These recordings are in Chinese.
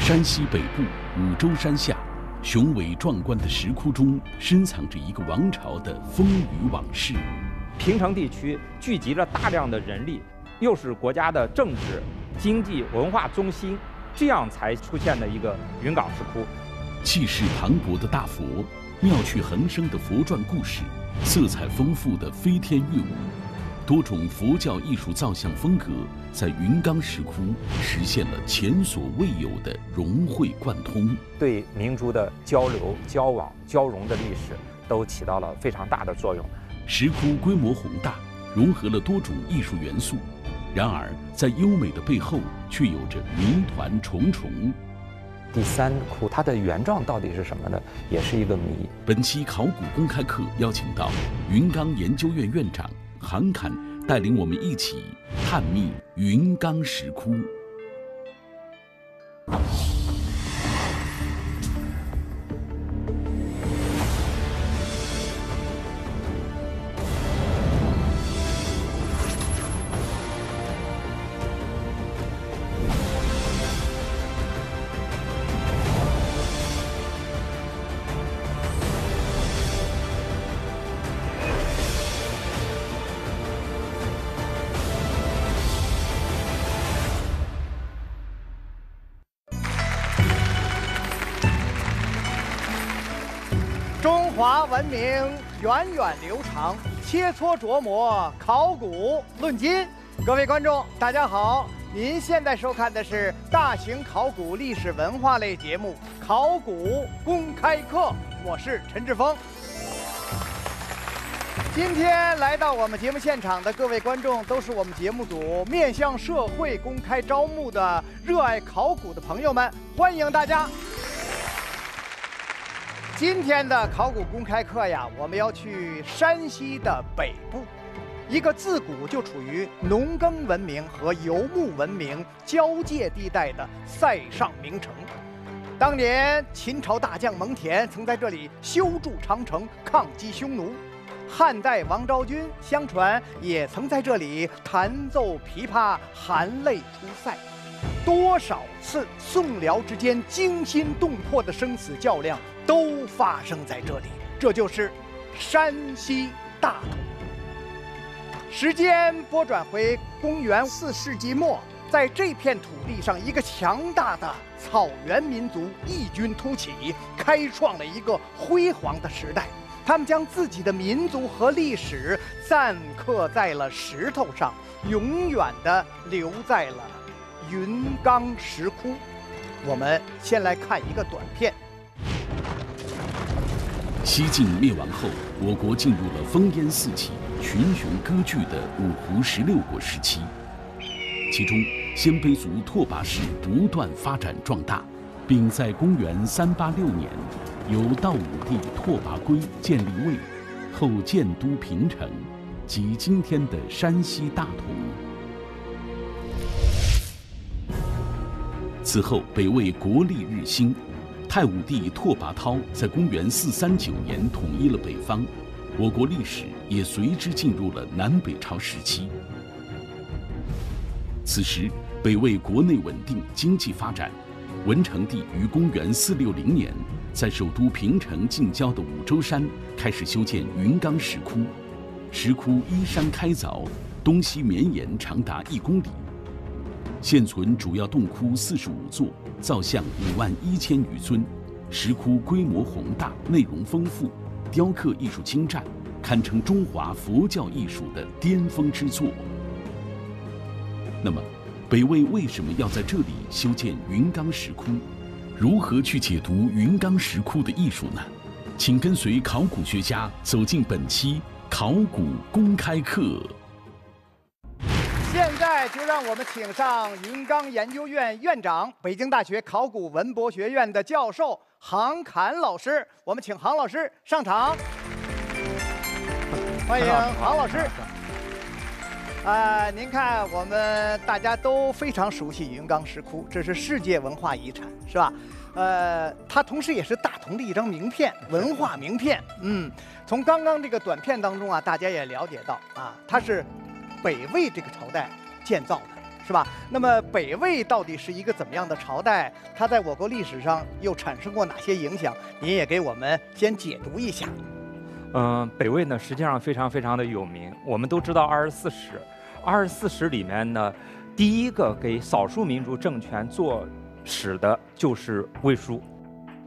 山西北部五洲山下，雄伟壮观的石窟中，深藏着一个王朝的风雨往事。平城地区聚集了大量的人力，又是国家的政治、经济、文化中心，这样才出现的一个云冈石窟。气势磅礴的大佛，妙趣横生的佛传故事，色彩丰富的飞天乐舞。多种佛教艺术造像风格在云冈石窟实现了前所未有的融会贯通，对民族的交流、交往、交融的历史都起到了非常大的作用。石窟规模宏大，融合了多种艺术元素，然而在优美的背后却有着谜团重重。第三窟它的原状到底是什么呢？也是一个谜。本期考古公开课邀请到云冈研究院院长。韩侃带领我们一起探秘云冈石窟。源远流长，切磋琢磨，考古论今。各位观众，大家好！您现在收看的是大型考古历史文化类节目《考古公开课》，我是陈志峰。今天来到我们节目现场的各位观众，都是我们节目组面向社会公开招募的热爱考古的朋友们，欢迎大家。今天的考古公开课呀，我们要去山西的北部，一个自古就处于农耕文明和游牧文明交界地带的塞上名城。当年秦朝大将蒙恬曾在这里修筑长城，抗击匈奴；汉代王昭君相传也曾在这里弹奏琵琶，含泪出塞。多少次宋辽之间惊心动魄的生死较量。都发生在这里，这就是山西大同。时间拨转回公元四世纪末，在这片土地上，一个强大的草原民族异军突起，开创了一个辉煌的时代。他们将自己的民族和历史錾刻在了石头上，永远的留在了云冈石窟。我们先来看一个短片。西晋灭亡后，我国进入了烽烟四起、群雄割据的五胡十六国时期。其中，鲜卑族拓跋氏不断发展壮大，并在公元三八六年，由道武帝拓跋圭建立魏，后建都平城，即今天的山西大同。此后，北魏国力日兴。太武帝拓跋焘在公元四三九年统一了北方，我国历史也随之进入了南北朝时期。此时，北魏国内稳定，经济发展。文成帝于公元四六零年，在首都平城近郊的五洲山开始修建云冈石窟。石窟依山开凿，东西绵延长达一公里。现存主要洞窟四十五座，造像五万一千余尊，石窟规模宏大，内容丰富，雕刻艺术精湛，堪称中华佛教艺术的巅峰之作。那么，北魏为什么要在这里修建云冈石窟？如何去解读云冈石窟的艺术呢？请跟随考古学家走进本期考古公开课。现在就让我们请上云冈研究院院长、北京大学考古文博学院的教授杭侃老师。我们请杭老师上场，欢迎杭老师。啊，您看，我们大家都非常熟悉云冈石窟，这是世界文化遗产，是吧？呃，它同时也是大同的一张名片，文化名片。嗯，从刚刚这个短片当中啊，大家也了解到啊，它是北魏这个朝代建造的，是吧？那么北魏到底是一个怎么样的朝代？它在我国历史上又产生过哪些影响？您也给我们先解读一下。嗯，北魏呢，实际上非常非常的有名。我们都知道二十四史，二十四史里面呢，第一个给少数民族政权做。史的就是魏书，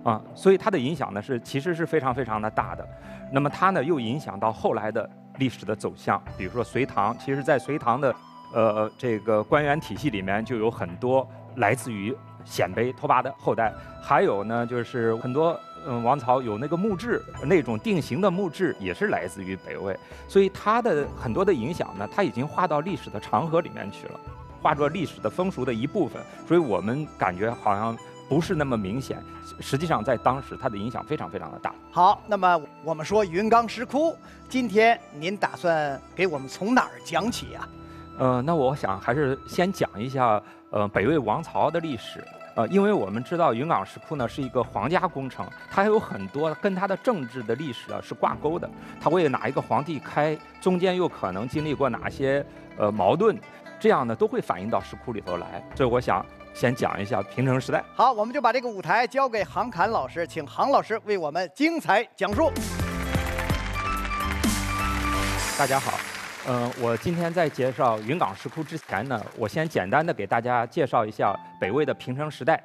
啊，所以它的影响呢是其实是非常非常的大的。那么它呢又影响到后来的历史的走向，比如说隋唐，其实在隋唐的呃这个官员体系里面就有很多来自于鲜卑拓跋的后代，还有呢就是很多嗯王朝有那个墓志那种定型的墓志也是来自于北魏，所以它的很多的影响呢，它已经划到历史的长河里面去了。化作历史的风俗的一部分，所以我们感觉好像不是那么明显。实际上，在当时，它的影响非常非常的大。好，那么我们说云冈石窟，今天您打算给我们从哪儿讲起呀？呃，那我想还是先讲一下呃北魏王朝的历史。呃，因为我们知道云冈石窟呢是一个皇家工程，它还有很多跟它的政治的历史啊是挂钩的。它为哪一个皇帝开，中间又可能经历过哪些呃矛盾？这样呢，都会反映到石窟里头来，所以我想先讲一下平成时代。好，我们就把这个舞台交给杭侃老师，请杭老师为我们精彩讲述。大家好，嗯，我今天在介绍云冈石窟之前呢，我先简单的给大家介绍一下北魏的平成时代。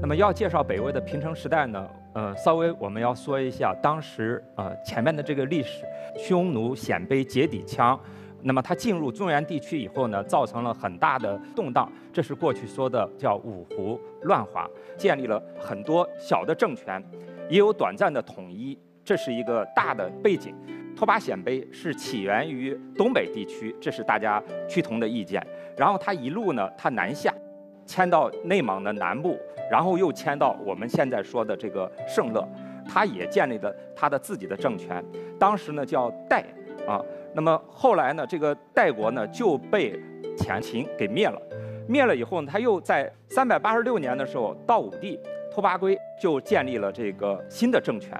那么要介绍北魏的平成时代呢，呃，稍微我们要说一下当时呃前面的这个历史，匈奴、鲜卑、羯底羌。那么它进入中原地区以后呢，造成了很大的动荡，这是过去说的叫五胡乱华，建立了很多小的政权，也有短暂的统一，这是一个大的背景。拓跋鲜卑是起源于东北地区，这是大家趋同的意见。然后他一路呢，他南下，迁到内蒙的南部，然后又迁到我们现在说的这个盛乐，他也建立了他的自己的政权，当时呢叫代啊。那么后来呢，这个代国呢就被前秦给灭了。灭了以后呢，他又在三百八十六年的时候，到武帝拓跋圭就建立了这个新的政权。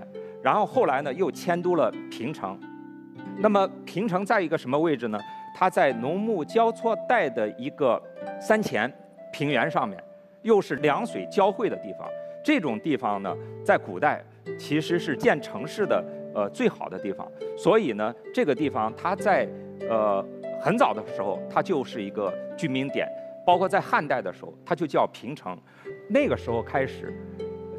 然后后来呢，又迁都了平城。那么平城在一个什么位置呢？它在农牧交错带的一个山前平原上面，又是两水交汇的地方。这种地方呢，在古代其实是建城市的。呃，最好的地方，所以呢，这个地方它在呃很早的时候，它就是一个居民点，包括在汉代的时候，它就叫平城。那个时候开始，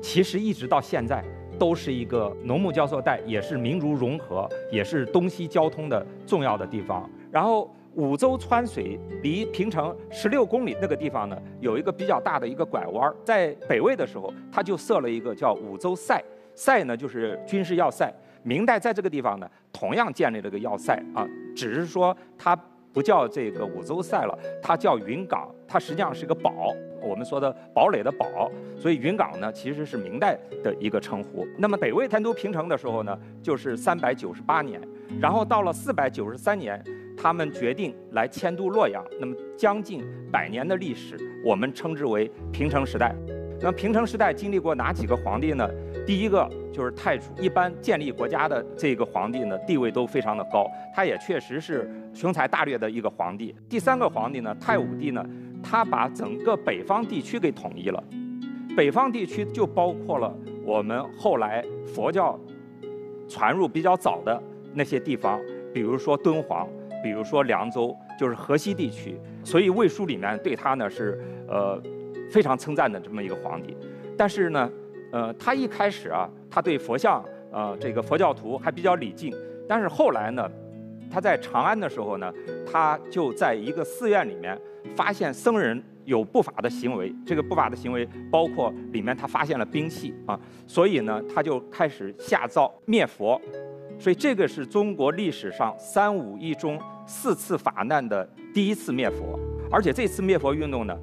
其实一直到现在，都是一个农牧交错带，也是民族融合，也是东西交通的重要的地方。然后五洲川水离平城十六公里那个地方呢，有一个比较大的一个拐弯，在北魏的时候，它就设了一个叫五洲塞，塞呢就是军事要塞。明代在这个地方呢，同样建立了个要塞啊，只是说它不叫这个五洲塞了，它叫云冈，它实际上是个堡，我们说的堡垒的堡，所以云冈呢其实是明代的一个称呼。那么北魏迁都平城的时候呢，就是三百九十八年，然后到了四百九十三年，他们决定来迁都洛阳，那么将近百年的历史，我们称之为平城时代。那平城时代经历过哪几个皇帝呢？第一个就是太祖，一般建立国家的这个皇帝呢，地位都非常的高，他也确实是雄才大略的一个皇帝。第三个皇帝呢，太武帝呢，他把整个北方地区给统一了，北方地区就包括了我们后来佛教传入比较早的那些地方，比如说敦煌，比如说凉州，就是河西地区。所以魏书里面对他呢是呃非常称赞的这么一个皇帝，但是呢。呃，他一开始啊，他对佛像，呃，这个佛教徒还比较礼敬。但是后来呢，他在长安的时候呢，他就在一个寺院里面发现僧人有不法的行为。这个不法的行为包括里面他发现了兵器啊，所以呢，他就开始下诏灭佛。所以这个是中国历史上三武一中四次法难的第一次灭佛，而且这次灭佛运动呢，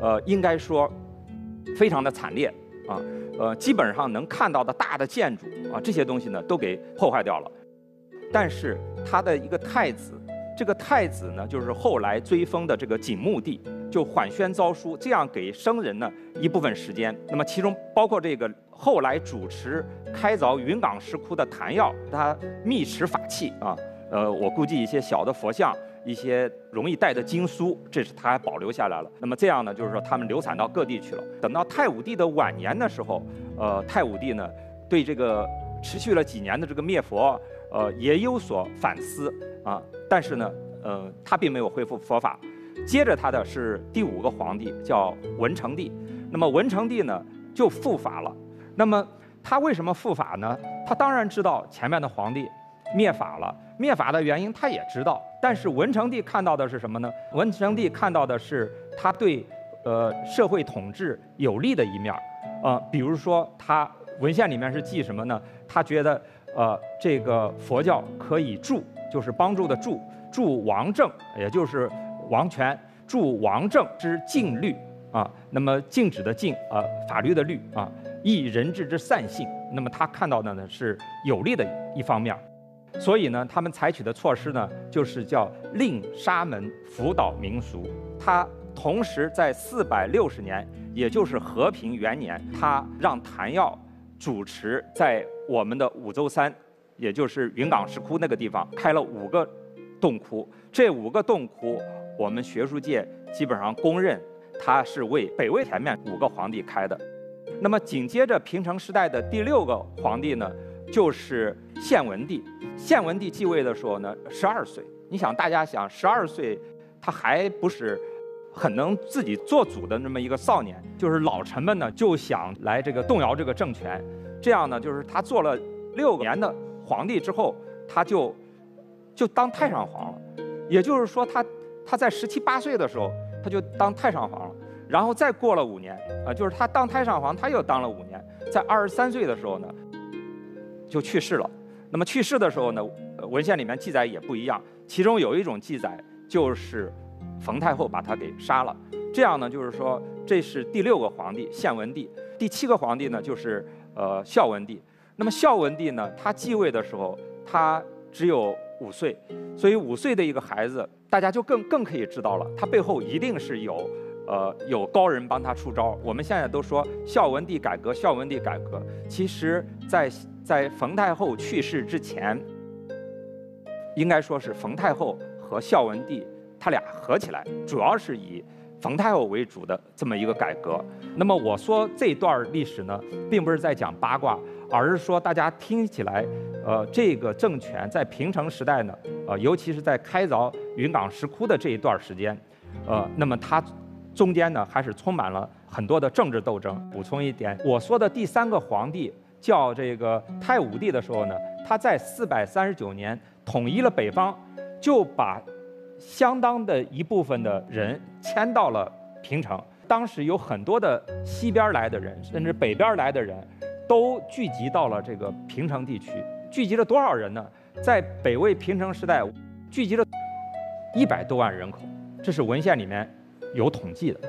呃，应该说非常的惨烈啊。呃，基本上能看到的大的建筑啊，这些东西呢都给破坏掉了。但是他的一个太子，这个太子呢就是后来追封的这个景穆帝，就。缓宣诏书，这样给僧人呢一部分时间。那么其中包括这个后来主持开凿云冈石窟的谭耀，他密持法器啊，呃，我估计一些小的佛像。一些容易带的经书，这是他还保留下来了。那么这样呢，就是说他们流散到各地去了。等到太武帝的晚年的时候，呃，太武帝呢对这个持续了几年的这个灭佛，呃，也有所反思啊。但是呢，呃，他并没有恢复佛法。接着他的是第五个皇帝，叫文成帝。那么文成帝呢就复法了。那么他为什么复法呢？他当然知道前面的皇帝灭法了。灭法的原因他也知道，但是文成帝看到的是什么呢？文成帝看到的是他对呃社会统治有利的一面儿，呃，比如说他文献里面是记什么呢？他觉得呃这个佛教可以助，就是帮助的助，助王政，也就是王权，助王政之禁律啊，那么禁止的禁啊，法律的律啊，益人治之善性，那么他看到的呢是有利的一方面。所以呢，他们采取的措施呢，就是叫令沙门辅导民俗。他同时在四百六十年，也就是和平元年，他让谭耀主持在我们的五洲山，也就是云冈石窟那个地方开了五个洞窟。这五个洞窟，我们学术界基本上公认，它是为北魏前面五个皇帝开的。那么紧接着平成时代的第六个皇帝呢？就是献文帝，献文帝继位的时候呢，十二岁。你想，大家想，十二岁，他还不是很能自己做主的那么一个少年。就是老臣们呢，就想来这个动摇这个政权。这样呢，就是他做了六年的皇帝之后，他就就当太上皇了。也就是说，他他在十七八岁的时候，他就当太上皇了。然后再过了五年，啊，就是他当太上皇，他又当了五年。在二十三岁的时候呢。就去世了。那么去世的时候呢，文献里面记载也不一样。其中有一种记载就是冯太后把他给杀了。这样呢，就是说这是第六个皇帝献文帝。第七个皇帝呢，就是呃孝文帝。那么孝文帝呢，他继位的时候他只有五岁，所以五岁的一个孩子，大家就更更可以知道了，他背后一定是有呃有高人帮他出招。我们现在都说孝文帝改革，孝文帝改革，其实在。在冯太后去世之前，应该说是冯太后和孝文帝他俩合起来，主要是以冯太后为主的这么一个改革。那么我说这段历史呢，并不是在讲八卦，而是说大家听起来，呃，这个政权在平成时代呢，呃，尤其是在开凿云冈石窟的这一段时间，呃，那么它中间呢，还是充满了很多的政治斗争。补充一点，我说的第三个皇帝。叫这个太武帝的时候呢，他在四百三十九年统一了北方，就把相当的一部分的人迁到了平城。当时有很多的西边来的人，甚至北边来的人，都聚集到了这个平城地区。聚集了多少人呢？在北魏平城时代，聚集了一百多万人口，这是文献里面有统计的。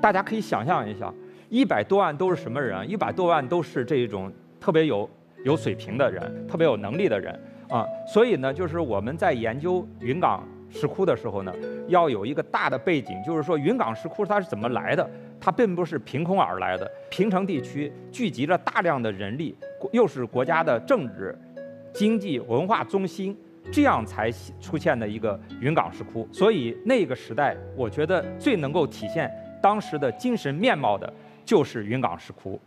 大家可以想象一下。一百多万都是什么人？一百多万都是这种特别有有水平的人，特别有能力的人啊。所以呢，就是我们在研究云冈石窟的时候呢，要有一个大的背景，就是说云冈石窟它是怎么来的？它并不是凭空而来的。平城地区聚集了大量的人力，又是国家的政治、经济、文化中心，这样才出现的一个云冈石窟。所以那个时代，我觉得最能够体现当时的精神面貌的。就是云冈石窟，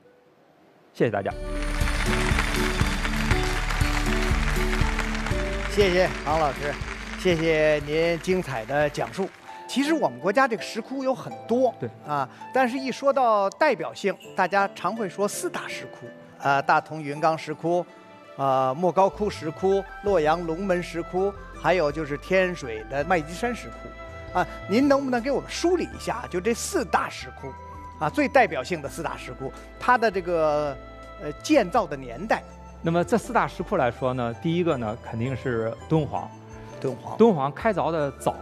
谢谢大家。谢谢杭老师，谢谢您精彩的讲述。其实我们国家这个石窟有很多，对啊，但是一说到代表性，大家常会说四大石窟，呃，大同云冈石窟，呃，莫高窟石窟，洛阳龙门石窟，还有就是天水的麦积山石窟，啊，您能不能给我们梳理一下，就这四大石窟？啊，最代表性的四大石窟，它的这个呃建造的年代。那么这四大石窟来说呢，第一个呢肯定是敦煌。敦煌。敦煌开凿的早，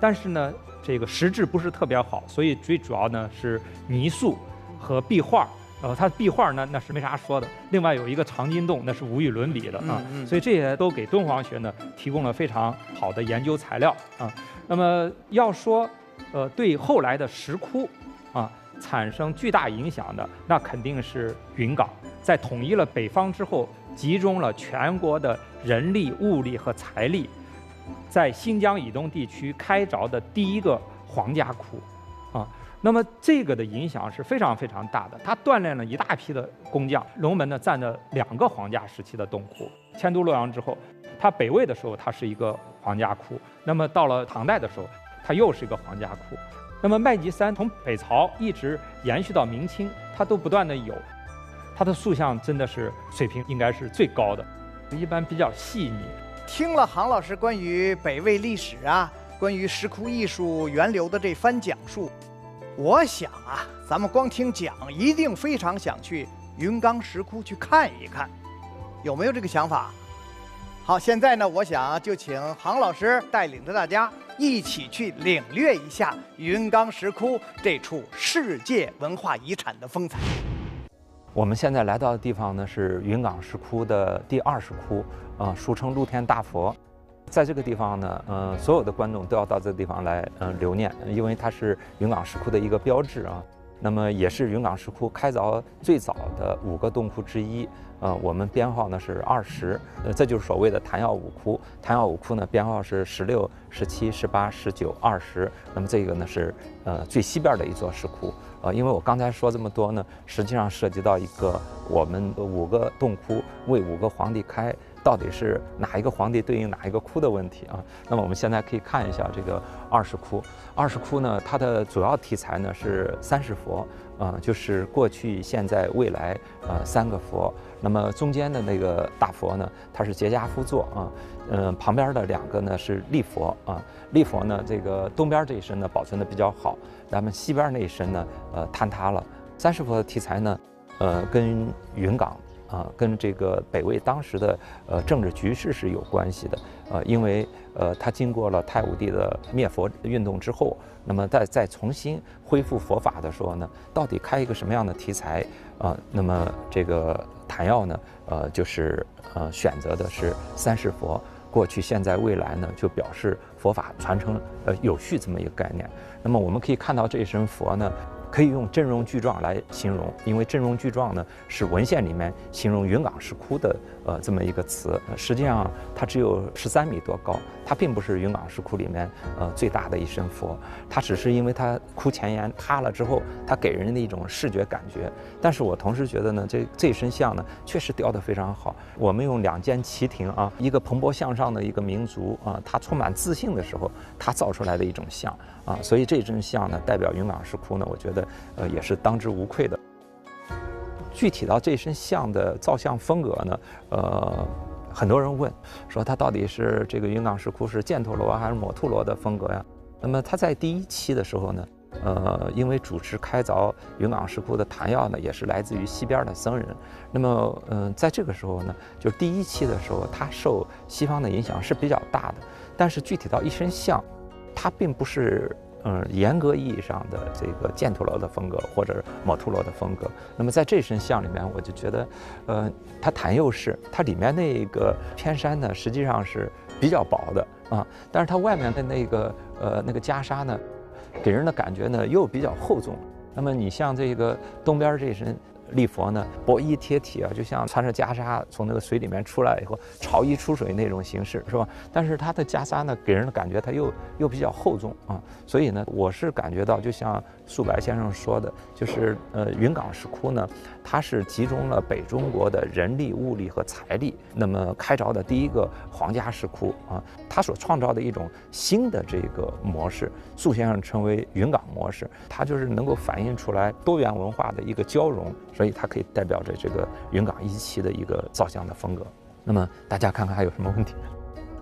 但是呢这个石质不是特别好，所以最主要呢是泥塑和壁画。呃，它壁画呢那是没啥说的。另外有一个藏经洞，那是无与伦比的啊。所以这些都给敦煌学呢提供了非常好的研究材料啊。那么要说。呃，对后来的石窟，啊，产生巨大影响的，那肯定是云冈。在统一了北方之后，集中了全国的人力、物力和财力，在新疆以东地区开凿的第一个皇家窟，啊，那么这个的影响是非常非常大的。它锻炼了一大批的工匠。龙门呢，占着两个皇家时期的洞窟。迁都洛阳之后，它北魏的时候，它是一个皇家窟；那么到了唐代的时候，它又是一个皇家窟。那么麦积山从北朝一直延续到明清，它都不断的有。它的塑像真的是水平应该是最高的，一般比较细腻。听了杭老师关于北魏历史啊，关于石窟艺术源流的这番讲述，我想啊，咱们光听讲一定非常想去云冈石窟去看一看，有没有这个想法？好，现在呢，我想就请杭老师带领着大家一起去领略一下云冈石窟这处世界文化遗产的风采。我们现在来到的地方呢，是云冈石窟的第二十窟，啊，俗称露天大佛。在这个地方呢，呃，所有的观众都要到这个地方来，嗯，留念，因为它是云冈石窟的一个标志啊。那么也是云冈石窟开凿最早的五个洞窟之一，呃，我们编号呢是二十，呃，这就是所谓的弹药五窟。弹药五窟呢编号是十六、十七、十八、十九、二十。那么这个呢是呃最西边的一座石窟，呃，因为我刚才说这么多呢，实际上涉及到一个我们五个洞窟为五个皇帝开。到底是哪一个皇帝对应哪一个窟的问题啊？那么我们现在可以看一下这个二世窟。二世窟呢，它的主要题材呢是三世佛，啊，就是过去、现在、未来，呃，三个佛。那么中间的那个大佛呢，它是结跏趺坐啊，嗯，旁边的两个呢是立佛啊。立佛呢，这个东边这一身呢保存的比较好，咱们西边那一身呢，呃，坍塌了。三世佛的题材呢，呃，跟云冈。啊，跟这个北魏当时的呃政治局势是有关系的，呃，因为呃，他经过了太武帝的灭佛运动之后，那么再再重新恢复佛法的时候呢，到底开一个什么样的题材啊？那么这个谭耀呢，呃，就是呃选择的是三世佛，过去、现在、未来呢，就表示佛法传承呃有序这么一个概念。那么我们可以看到这一身佛呢。可以用阵容巨壮来形容，因为阵容巨壮呢是文献里面形容云冈石窟的呃这么一个词。实际上它只有十三米多高，它并不是云冈石窟里面呃最大的一身佛，它只是因为它窟前沿塌了之后，它给人的一种视觉感觉。但是我同时觉得呢，这这身像呢确实雕得非常好。我们用两肩齐亭啊，一个蓬勃向上的一个民族啊，它充满自信的时候，它造出来的一种像。啊，所以这尊像呢，代表云冈石窟呢，我觉得，呃，也是当之无愧的。具体到这身像的造像风格呢，呃，很多人问，说它到底是这个云冈石窟是犍陀罗还是摩兔罗的风格呀？那么他在第一期的时候呢，呃，因为主持开凿云冈石窟的坛药呢，也是来自于西边的僧人。那么，嗯，在这个时候呢，就是第一期的时候，他受西方的影响是比较大的。但是具体到一身像。它并不是嗯严格意义上的这个犍陀罗的风格或者是摩兔罗的风格。那么在这身像里面，我就觉得，呃，它弹釉式它里面那个偏山呢，实际上是比较薄的啊，但是它外面的那个呃那个袈裟呢，给人的感觉呢又比较厚重。那么你像这个东边这身。立佛呢，薄衣贴体啊，就像穿着袈裟从那个水里面出来以后，潮衣出水那种形式，是吧？但是它的袈裟呢，给人的感觉它又又比较厚重啊，所以呢，我是感觉到就像。素白先生说的，就是呃，云冈石窟呢，它是集中了北中国的人力、物力和财力，那么开凿的第一个皇家石窟啊，它所创造的一种新的这个模式，素先生称为云冈模式，它就是能够反映出来多元文化的一个交融，所以它可以代表着这个云冈一期的一个造像的风格。那么大家看看还有什么问题？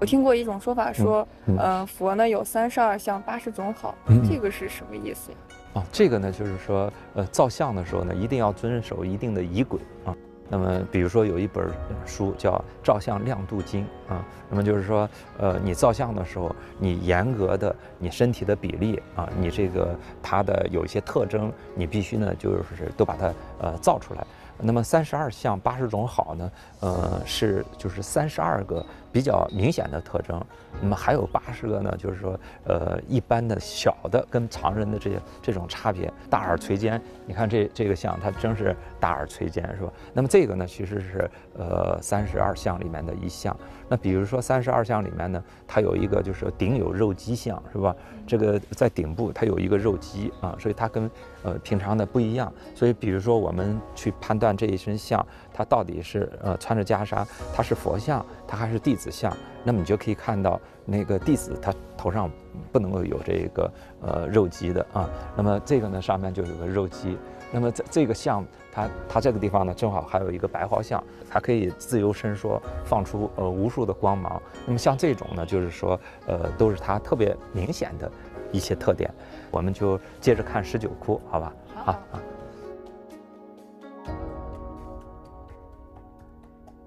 我听过一种说法，说，呃，佛呢有三十二相八十种好，这个是什么意思呀？哦，这个呢，就是说，呃，造像的时候呢，一定要遵守一定的仪轨啊。那么，比如说有一本书叫《照相亮度经》啊，那么就是说，呃，你造像的时候，你严格的你身体的比例啊，你这个它的有一些特征，你必须呢，就是都把它呃造出来。那么三十二相八十种好呢，呃，是就是三十二个比较明显的特征。那么还有八十个呢，就是说，呃，一般的小的跟常人的这些这种差别。大耳垂肩，你看这这个像，它真是大耳垂肩，是吧？那么这个呢，其实是呃三十二项里面的一项。那比如说三十二项里面呢，它有一个就是顶有肉肌项，是吧？这个在顶部它有一个肉肌啊，所以它跟呃平常的不一样。所以比如说我们去判断这一身像，它到底是呃穿着袈裟，它是佛像，它还是弟子像，那么你就可以看到那个弟子他头上不能够有这个呃肉肌的啊。那么这个呢上面就有个肉肌。那么这这个像它它这个地方呢正好还有一个白毫像，它可以自由伸缩，放出呃无数的光芒。那么像这种呢，就是说呃都是它特别明显的一些特点。我们就接着看十九窟，好吧？好啊。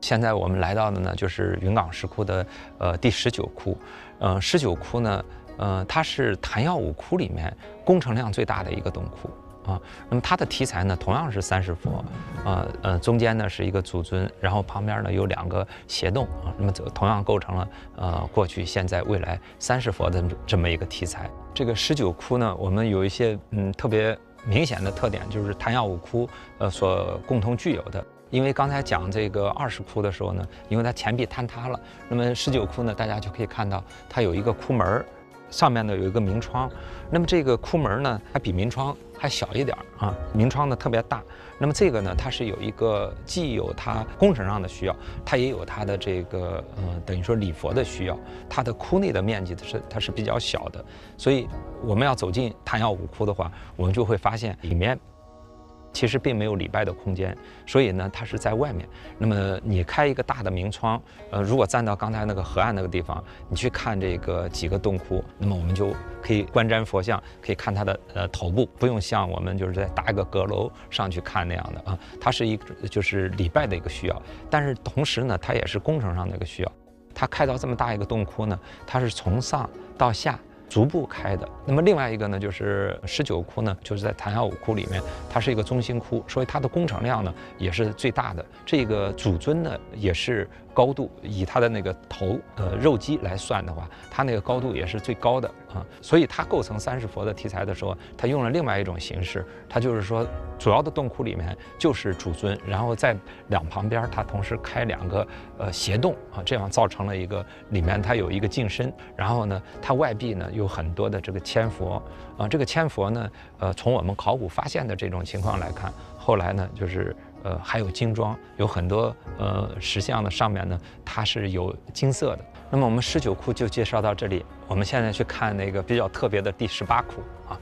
现在我们来到的呢，就是云冈石窟的呃第十九窟。嗯，十九窟呢，呃，它是昙曜五窟里面工程量最大的一个洞窟。啊，那么它的题材呢，同样是三世佛，啊呃，中间呢是一个主尊，然后旁边呢有两个斜洞啊，那么同样构成了呃过去、现在、未来三世佛的这么一个题材。这个十九窟呢，我们有一些嗯特别明显的特点，就是昙曜五窟呃所共同具有的。因为刚才讲这个二十窟的时候呢，因为它前壁坍塌了，那么十九窟呢，大家就可以看到它有一个窟门儿。上面呢有一个明窗，那么这个窟门呢它比明窗还小一点儿啊，明窗呢特别大。那么这个呢它是有一个既有它工程上的需要，它也有它的这个呃等于说礼佛的需要。它的窟内的面积它是它是比较小的，所以我们要走进昙曜五窟的话，我们就会发现里面。其实并没有礼拜的空间，所以呢，它是在外面。那么你开一个大的明窗，呃，如果站到刚才那个河岸那个地方，你去看这个几个洞窟，那么我们就可以观瞻佛像，可以看它的呃头部，不用像我们就是在搭一个阁楼上去看那样的啊。它是一就是礼拜的一个需要，但是同时呢，它也是工程上的一个需要。它开到这么大一个洞窟呢，它是从上到下。逐步开的。那么另外一个呢，就是十九窟呢，就是在昙曜五窟里面，它是一个中心窟，所以它的工程量呢也是最大的。这个主尊呢也是。高度以它的那个头呃肉肌来算的话，它那个高度也是最高的啊，所以它构成三世佛的题材的时候，它用了另外一种形式，它就是说主要的洞窟里面就是主尊，然后在两旁边它同时开两个呃斜洞啊，这样造成了一个里面它有一个净身，然后呢它外壁呢有很多的这个千佛啊，这个千佛呢呃从我们考古发现的这种情况来看，后来呢就是。呃，还有精装，有很多呃石像的上面呢，它是有金色的。那么我们十九窟就介绍到这里，我们现在去看那个比较特别的第十八窟啊。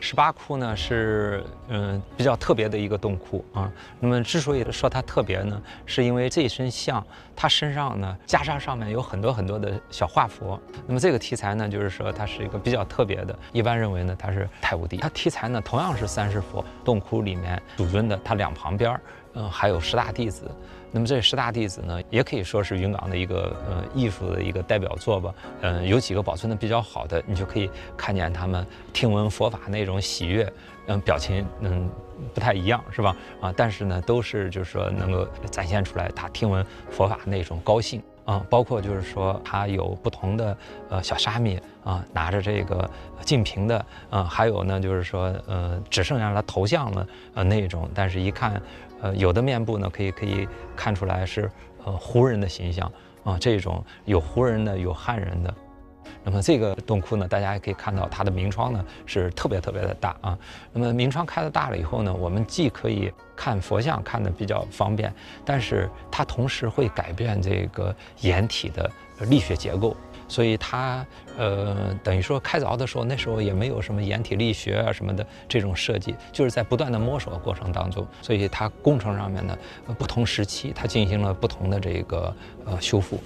十八窟呢是嗯比较特别的一个洞窟啊。那么之所以说它特别呢，是因为这一身像，它身上呢袈裟上面有很多很多的小画佛。那么这个题材呢，就是说它是一个比较特别的。一般认为呢，它是太武帝。它题材呢同样是三世佛洞窟里面主尊的，它两旁边嗯还有十大弟子。那么这十大弟子呢，也可以说是云冈的一个呃艺术的一个代表作吧。嗯，有几个保存的比较好的，你就可以看见他们听闻佛法那种喜悦，嗯，表情嗯不太一样，是吧？啊，但是呢，都是就是说能够展现出来他听闻佛法那种高兴啊。包括就是说他有不同的呃小沙弥啊，拿着这个净瓶的啊，还有呢就是说呃只剩下他头像了呃那种，但是一看。呃，有的面部呢，可以可以看出来是呃胡人的形象啊，这种有胡人的，有汉人的。那么这个洞窟呢，大家也可以看到它的明窗呢是特别特别的大啊。那么明窗开的大了以后呢，我们既可以看佛像看的比较方便，但是它同时会改变这个掩体的力学结构。所以它呃等于说开凿的时候，那时候也没有什么掩体力学啊什么的这种设计，就是在不断的摸索过程当中，所以它工程上面呢不同时期它进行了不同的这个呃修复。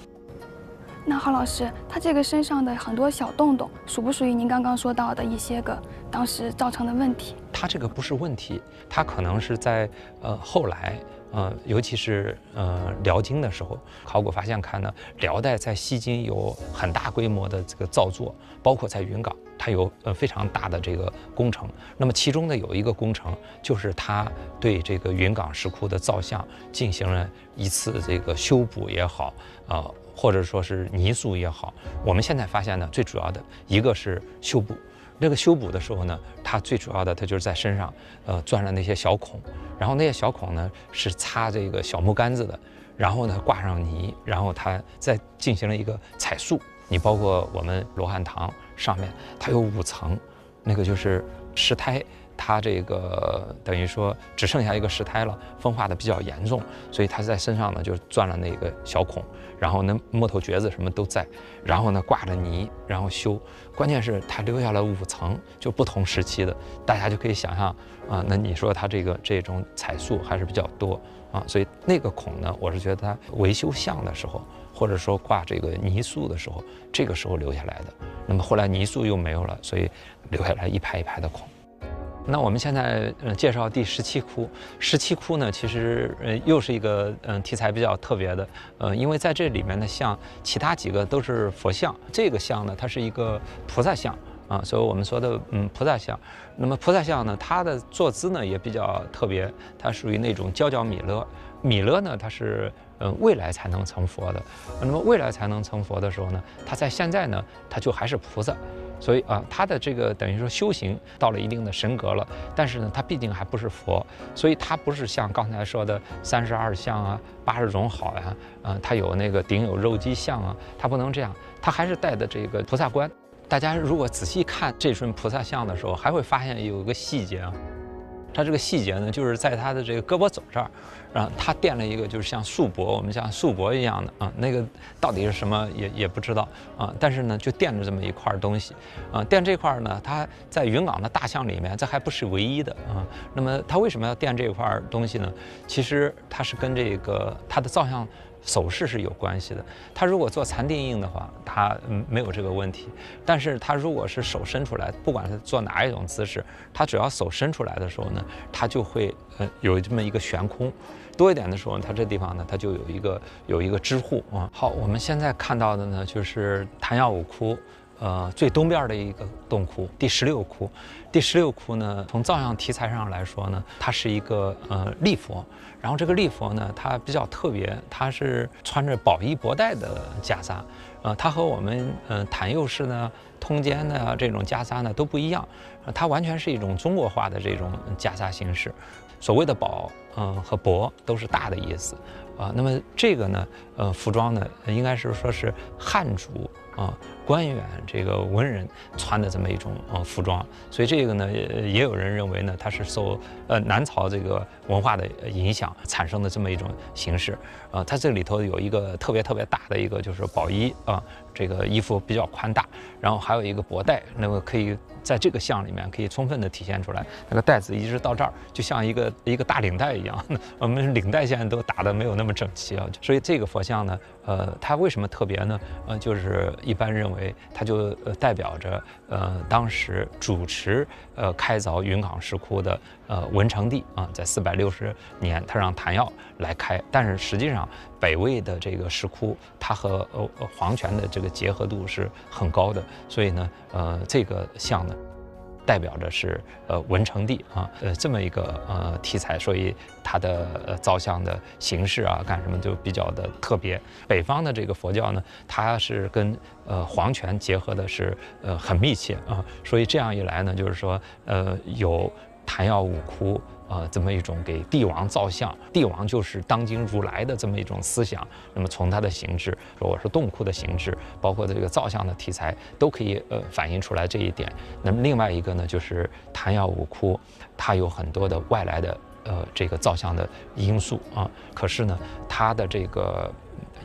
那郝老师，他这个身上的很多小洞洞，属不属于您刚刚说到的一些个当时造成的问题？它这个不是问题，它可能是在呃后来。呃，尤其是呃辽金的时候，考古发现看呢，辽代在西京有很大规模的这个造作，包括在云冈。它有呃非常大的这个工程。那么其中呢有一个工程，就是它对这个云冈石窟的造像进行了一次这个修补也好，啊，或者说是泥塑也好。我们现在发现呢，最主要的一个是修补。这个修补的时候呢，它最主要的它就是在身上呃钻了那些小孔，然后那些小孔呢是擦这个小木杆子的，然后呢挂上泥，然后它再进行了一个彩塑。你包括我们罗汉堂上面，它有五层，那个就是石胎，它这个等于说只剩下一个石胎了，风化的比较严重，所以它在身上呢就钻了那个小孔，然后那木头橛子什么都在，然后呢挂着泥，然后修，关键是它留下了五层，就不同时期的，大家就可以想象啊，那你说它这个这种彩塑还是比较多啊，所以那个孔呢，我是觉得它维修像的时候。或者说挂这个泥塑的时候，这个时候留下来的。那么后来泥塑又没有了，所以留下来一排一排的孔。那我们现在呃介绍第十七窟。十七窟呢，其实呃又是一个嗯题材比较特别的，呃，因为在这里面的像其他几个都是佛像，这个像呢它是一个菩萨像啊，所以我们说的嗯菩萨像。那么菩萨像呢，它的坐姿呢也比较特别，它属于那种娇娇弥勒。弥勒呢，它是。嗯，未来才能成佛的。那么未来才能成佛的时候呢，他在现在呢，他就还是菩萨。所以啊，他的这个等于说修行到了一定的神格了，但是呢，他毕竟还不是佛，所以他不是像刚才说的三十二相啊、八十种好呀，啊，他有那个顶有肉鸡相啊，他不能这样，他还是带的这个菩萨观。大家如果仔细看这尊菩萨像的时候，还会发现有一个细节啊。它这个细节呢，就是在它的这个胳膊肘这儿，啊，它垫了一个就是像束帛，我们像束帛一样的啊，那个到底是什么也也不知道啊，但是呢，就垫着这么一块东西，啊，垫这块呢，它在云冈的大象里面，这还不是唯一的啊。那么它为什么要垫这块东西呢？其实它是跟这个它的造像。手势是有关系的。他如果做禅定印的话，他没有这个问题。但是他如果是手伸出来，不管是做哪一种姿势，他只要手伸出来的时候呢，他就会呃有这么一个悬空。多一点的时候，它这地方呢，它就有一个有一个支护啊。好，我们现在看到的呢，就是昙曜五窟。呃，最东边的一个洞窟，第十六窟。第十六窟呢，从造像题材上来说呢，它是一个呃立佛。然后这个立佛呢，它比较特别，它是穿着宝衣博带的袈裟。呃，它和我们呃坛釉式呢、通间的这种袈裟呢都不一样。它完全是一种中国化的这种袈裟形式。所谓的宝，嗯，和博都是大的意思。啊，那么这个呢，呃，服装呢，应该是说是汉族。啊，官员这个文人穿的这么一种呃服装，所以这个呢，也有人认为呢，它是受呃南朝这个文化的影响产生的这么一种形式。呃，它这里头有一个特别特别大的一个就是宝衣啊，这个衣服比较宽大，然后还有一个薄带，那么可以在这个像里面可以充分的体现出来。那个带子一直到这儿，就像一个一个大领带一样。我们领带现在都打的没有那么整齐啊，所以这个佛像呢，呃，它为什么特别呢？呃，就是。一般认为，它就呃代表着呃当时主持呃开凿云冈石窟的呃文成帝啊，在四百六十年，他让谭耀来开，但是实际上北魏的这个石窟，它和呃皇权的这个结合度是很高的，所以呢，呃这个像呢。代表着是呃文成帝啊，呃这么一个呃题材，所以它的呃造像的形式啊，干什么就比较的特别。北方的这个佛教呢，它是跟呃皇权结合的是呃很密切啊，所以这样一来呢，就是说呃有昙曜五窟。呃，这么一种给帝王造像，帝王就是当今如来的这么一种思想。那么从它的形制，说我是洞窟的形制，包括这个造像的题材，都可以呃反映出来这一点。那么另外一个呢，就是昙曜五窟，它有很多的外来的呃这个造像的因素啊，可是呢，它的这个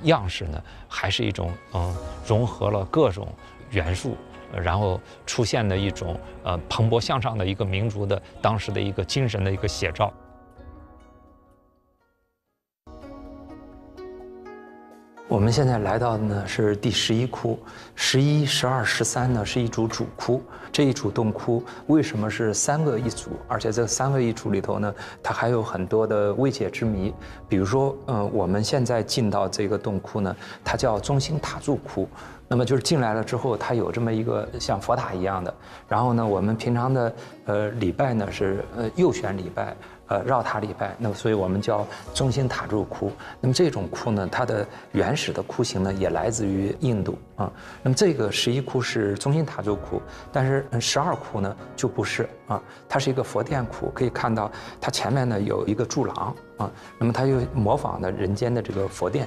样式呢，还是一种嗯融合了各种元素。然后出现的一种呃蓬勃向上的一个民族的当时的一个精神的一个写照。我们现在来到的呢是第十一窟，十一、十二、十三呢是一组主窟。这一组洞窟为什么是三个一组？而且这三个一组里头呢，它还有很多的未解之谜。比如说，嗯，我们现在进到这个洞窟呢，它叫中心塔柱窟。那么就是进来了之后，它有这么一个像佛塔一样的。然后呢，我们平常的呃礼拜呢是呃右旋礼拜。呃，绕塔礼拜，那么所以我们叫中心塔柱窟。那么这种窟呢，它的原始的窟形呢，也来自于印度啊。那么这个十一窟是中心塔柱窟，但是十二窟呢就不是啊，它是一个佛殿窟。可以看到它前面呢有一个柱廊啊，那么它又模仿的人间的这个佛殿。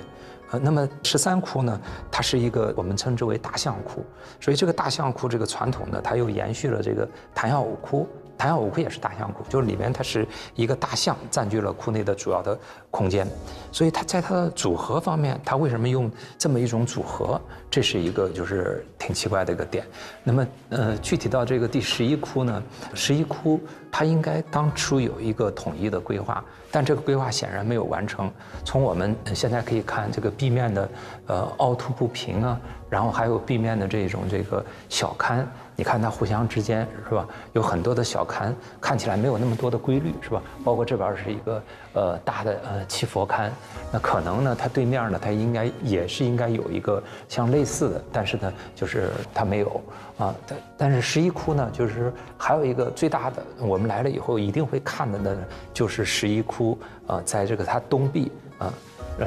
呃，那么十三窟呢，它是一个我们称之为大象窟，所以这个大象窟这个传统呢，它又延续了这个昙曜五窟。昙曜五窟也是大象窟，就是里面它是一个大象占据了窟内的主要的空间，所以它在它的组合方面，它为什么用这么一种组合？这是一个就是挺奇怪的一个点。那么呃，具体到这个第十一窟呢，十一窟它应该当初有一个统一的规划，但这个规划显然没有完成。从我们现在可以看这个壁面的呃凹凸不平啊，然后还有壁面的这种这个小龛。你看它互相之间是吧，有很多的小龛，看起来没有那么多的规律是吧？包括这边是一个呃大的呃七佛龛，那可能呢它对面呢它应该也是应该有一个像类似的，但是呢就是它没有啊。但但是十一窟呢就是还有一个最大的，我们来了以后一定会看的呢就是十一窟啊，在这个它东壁啊。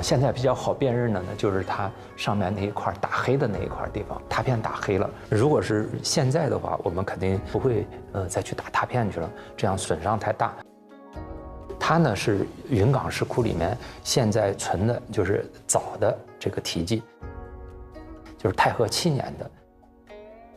现在比较好辨认的呢，就是它上面那一块打黑的那一块地方，拓片打黑了。如果是现在的话，我们肯定不会呃再去打拓片去了，这样损伤太大。它呢是云冈石窟里面现在存的，就是早的这个题记，就是太和七年的。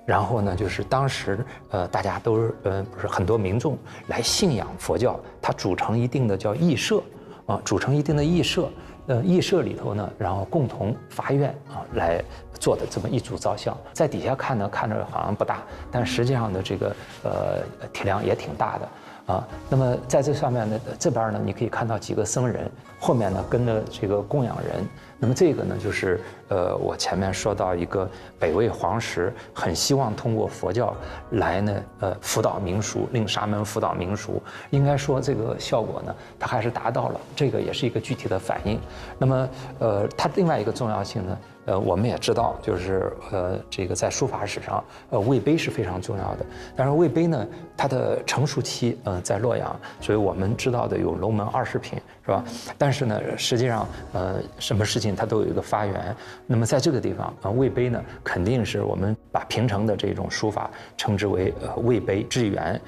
然后呢，就是当时呃大家都是呃不是很多民众来信仰佛教，它组成一定的叫义社啊，组成一定的义社。呃，义社里头呢，然后共同发愿啊来做的这么一组造像，在底下看呢，看着好像不大，但实际上的这个呃体量也挺大的。啊，那么在这上面呢，这边呢，你可以看到几个僧人，后面呢跟着这个供养人。那么这个呢，就是呃，我前面说到一个北魏皇室很希望通过佛教来呢，呃，辅导民俗，令沙门辅导民俗。应该说这个效果呢，它还是达到了。这个也是一个具体的反应。那么，呃，它另外一个重要性呢？呃，我们也知道，就是呃，这个在书法史上，呃，魏碑是非常重要的。但是魏碑呢，它的成熟期，呃，在洛阳，所以我们知道的有龙门二十品，是吧？但是呢，实际上，呃，什么事情它都有一个发源。那么在这个地方，啊，魏碑呢，肯定是我们把平城的这种书法称之为呃魏碑之源。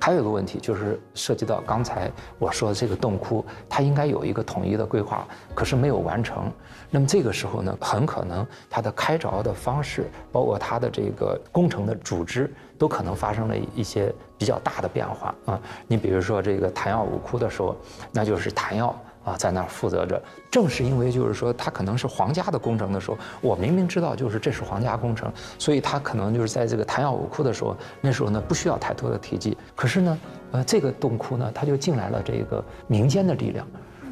还有一个问题，就是涉及到刚才我说的这个洞窟，它应该有一个统一的规划，可是没有完成。那么这个时候呢，很可能它的开凿的方式，包括它的这个工程的组织，都可能发生了一些比较大的变化啊。你比如说这个弹药五窟的时候，那就是弹药。啊，在那儿负责着。正是因为就是说，它可能是皇家的工程的时候，我明明知道就是这是皇家工程，所以它可能就是在这个弹药武库的时候，那时候呢不需要太多的体积。可是呢，呃，这个洞窟呢，它就进来了这个民间的力量。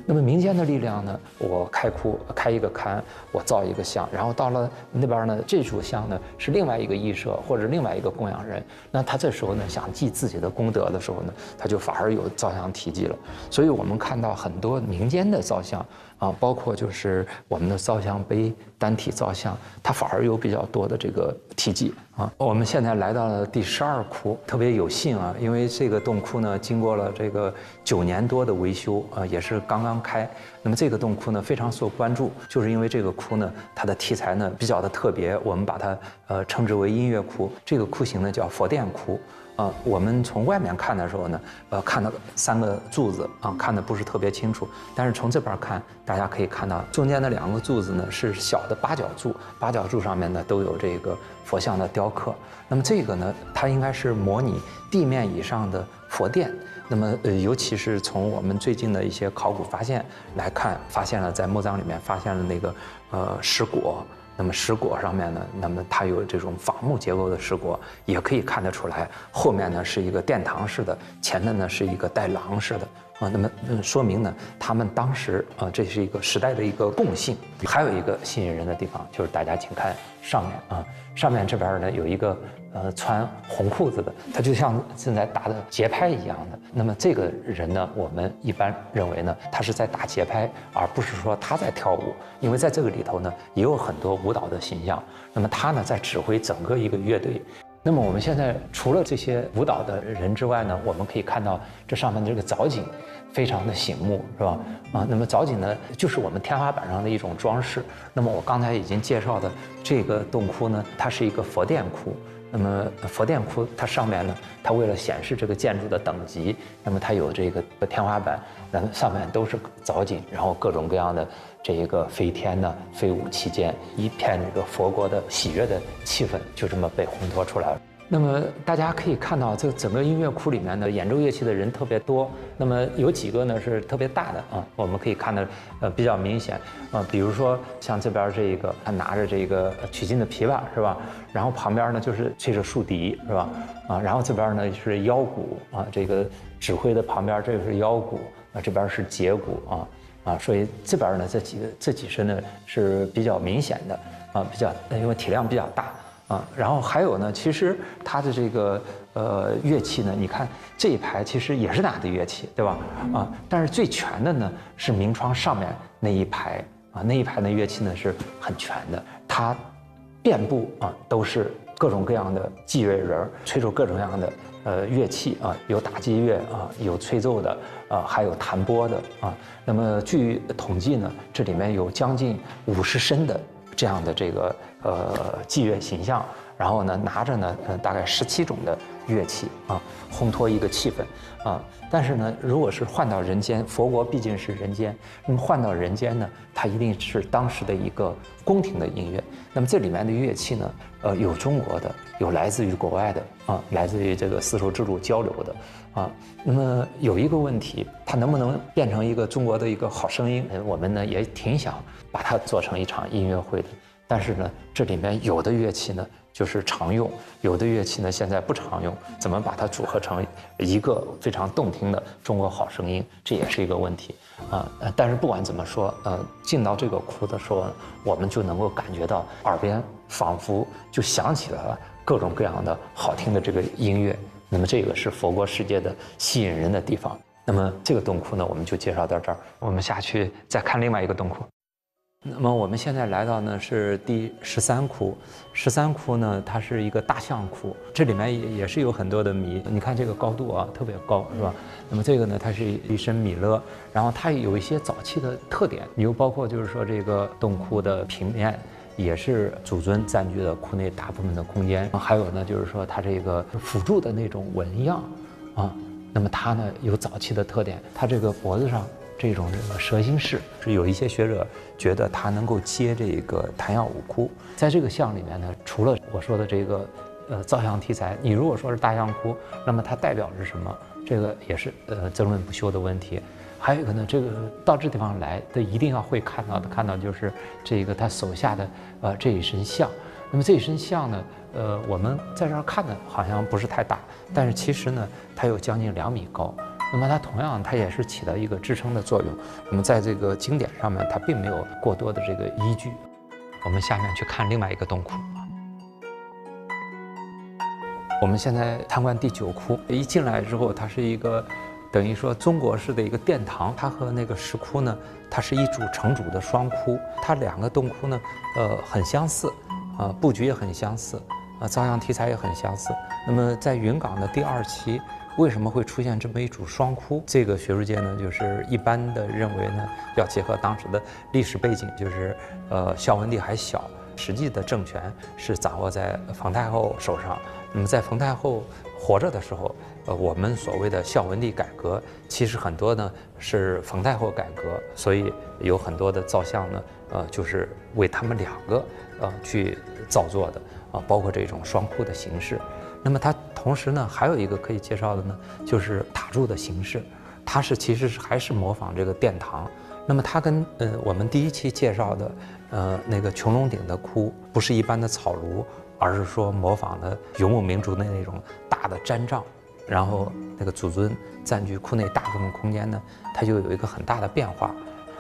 那么民间的力量呢？我开窟开一个龛，我造一个像，然后到了那边呢，这组像呢是另外一个义社或者另外一个供养人。那他这时候呢想记自己的功德的时候呢，他就反而有造像题记了。所以我们看到很多民间的造像。啊，包括就是我们的造像碑单体造像，它反而有比较多的这个题记啊。我们现在来到了第十二窟，特别有幸啊，因为这个洞窟呢，经过了这个九年多的维修啊，也是刚刚开。那么这个洞窟呢，非常受关注，就是因为这个窟呢，它的题材呢比较的特别，我们把它呃称之为音乐窟。这个窟形呢叫佛殿窟。啊，我们从外面看的时候呢，呃，看到三个柱子啊，看的不是特别清楚。但是从这边看，大家可以看到中间的两个柱子呢是小的八角柱，八角柱上面呢都有这个佛像的雕刻。那么这个呢，它应该是模拟地面以上的佛殿。那么呃，尤其是从我们最近的一些考古发现来看，发现了在墓葬里面发现了那个呃石椁。那么石椁上面呢，那么它有这种仿木结构的石椁，也可以看得出来，后面呢是一个殿堂式的，前面呢是一个带廊式的，啊，那么说明呢，他们当时啊，这是一个时代的一个共性。还有一个吸引人的地方，就是大家请看上面啊，上面这边呢有一个呃穿红裤子的，他就像正在打的节拍一样的。那么这个人呢，我们一般认为呢，他是在打节拍，而不是说他在跳舞，因为在这个里头呢，也有很多舞蹈的形象。那么他呢，在指挥整个一个乐队。那么我们现在除了这些舞蹈的人之外呢，我们可以看到这上面的这个藻井，非常的醒目，是吧？啊，那么藻井呢，就是我们天花板上的一种装饰。那么我刚才已经介绍的这个洞窟呢，它是一个佛殿窟。那么佛殿窟它上面呢，它为了显示这个建筑的等级，那么它有这个天花板，那么上面都是藻井，然后各种各样的这一个飞天呢，飞舞其间，一片这个佛国的喜悦的气氛就这么被烘托出来了。那么大家可以看到，这整个音乐库里面的演奏乐器的人特别多。那么有几个呢是特别大的啊，我们可以看的，呃，比较明显啊。比如说像这边这一个，他拿着这个曲靖的琵琶是吧？然后旁边呢就是吹着竖笛是吧？啊，然后这边呢是腰鼓啊，这个指挥的旁边这个是腰鼓啊，这边是节鼓啊啊，所以这边呢这几个这几声呢是比较明显的啊，比较因为体量比较大。啊，然后还有呢，其实它的这个呃乐器呢，你看这一排其实也是拿的乐器，对吧？啊，但是最全的呢是明窗上面那一排啊，那一排的乐器呢是很全的，它遍布啊都是各种各样的祭乐人吹奏各种各样的呃乐器啊，有打击乐啊，有吹奏的啊，还有弹拨的啊。那么据统计呢，这里面有将近五十声的。这样的这个呃祭乐形象，然后呢拿着呢呃大概十七种的乐器啊，烘托一个气氛啊。但是呢，如果是换到人间，佛国毕竟是人间，那么换到人间呢，它一定是当时的一个宫廷的音乐。那么这里面的乐器呢，呃有中国的，有来自于国外的啊，来自于这个丝绸之路交流的啊。那么有一个问题，它能不能变成一个中国的一个好声音？我们呢也挺想。把它做成一场音乐会的，但是呢，这里面有的乐器呢就是常用，有的乐器呢现在不常用，怎么把它组合成一个非常动听的中国好声音，这也是一个问题啊。但是不管怎么说，呃，进到这个窟的时候，我们就能够感觉到耳边仿佛就响起了各种各样的好听的这个音乐。那么这个是佛国世界的吸引人的地方。那么这个洞窟呢，我们就介绍到这儿，我们下去再看另外一个洞窟。那么我们现在来到呢是第十三窟，十三窟呢它是一个大象窟，这里面也也是有很多的谜。你看这个高度啊特别高，是吧？那么这个呢它是一身米勒，然后它有一些早期的特点，你又包括就是说这个洞窟的平面也是祖尊占据了窟内大部分的空间，还有呢就是说它这个辅助的那种纹样啊，那么它呢有早期的特点，它这个脖子上。这种这个蛇形式是有一些学者觉得他能够接这个昙曜五窟，在这个像里面呢，除了我说的这个呃造像题材，你如果说是大象窟，那么它代表着什么？这个也是呃争论不休的问题。还有一个呢，这个到这地方来的一定要会看到的，看到就是这个他手下的呃这一身像。那么这一身像呢，呃我们在这儿看的好像不是太大，但是其实呢，它有将近两米高。那么它同样，它也是起到一个支撑的作用。那么在这个经典上面，它并没有过多的这个依据。我们下面去看另外一个洞窟。我们现在参观第九窟，一进来之后，它是一个等于说中国式的一个殿堂。它和那个石窟呢，它是一组成组的双窟。它两个洞窟呢，呃，很相似，啊，布局也很相似，啊，造像题材也很相似。那么在云冈的第二期。为什么会出现这么一组双窟？这个学术界呢，就是一般的认为呢，要结合当时的历史背景，就是呃孝文帝还小，实际的政权是掌握在冯太后手上。那么在冯太后活着的时候，呃，我们所谓的孝文帝改革，其实很多呢是冯太后改革，所以有很多的造像呢，呃，就是为他们两个呃去造作的啊，包括这种双窟的形式。那么它同时呢，还有一个可以介绍的呢，就是塔柱的形式，它是其实是还是模仿这个殿堂。那么它跟呃我们第一期介绍的呃那个穹窿顶的窟，不是一般的草庐，而是说模仿的游牧民族的那种大的毡帐然后那个祖尊占据窟内大部分空间呢，它就有一个很大的变化。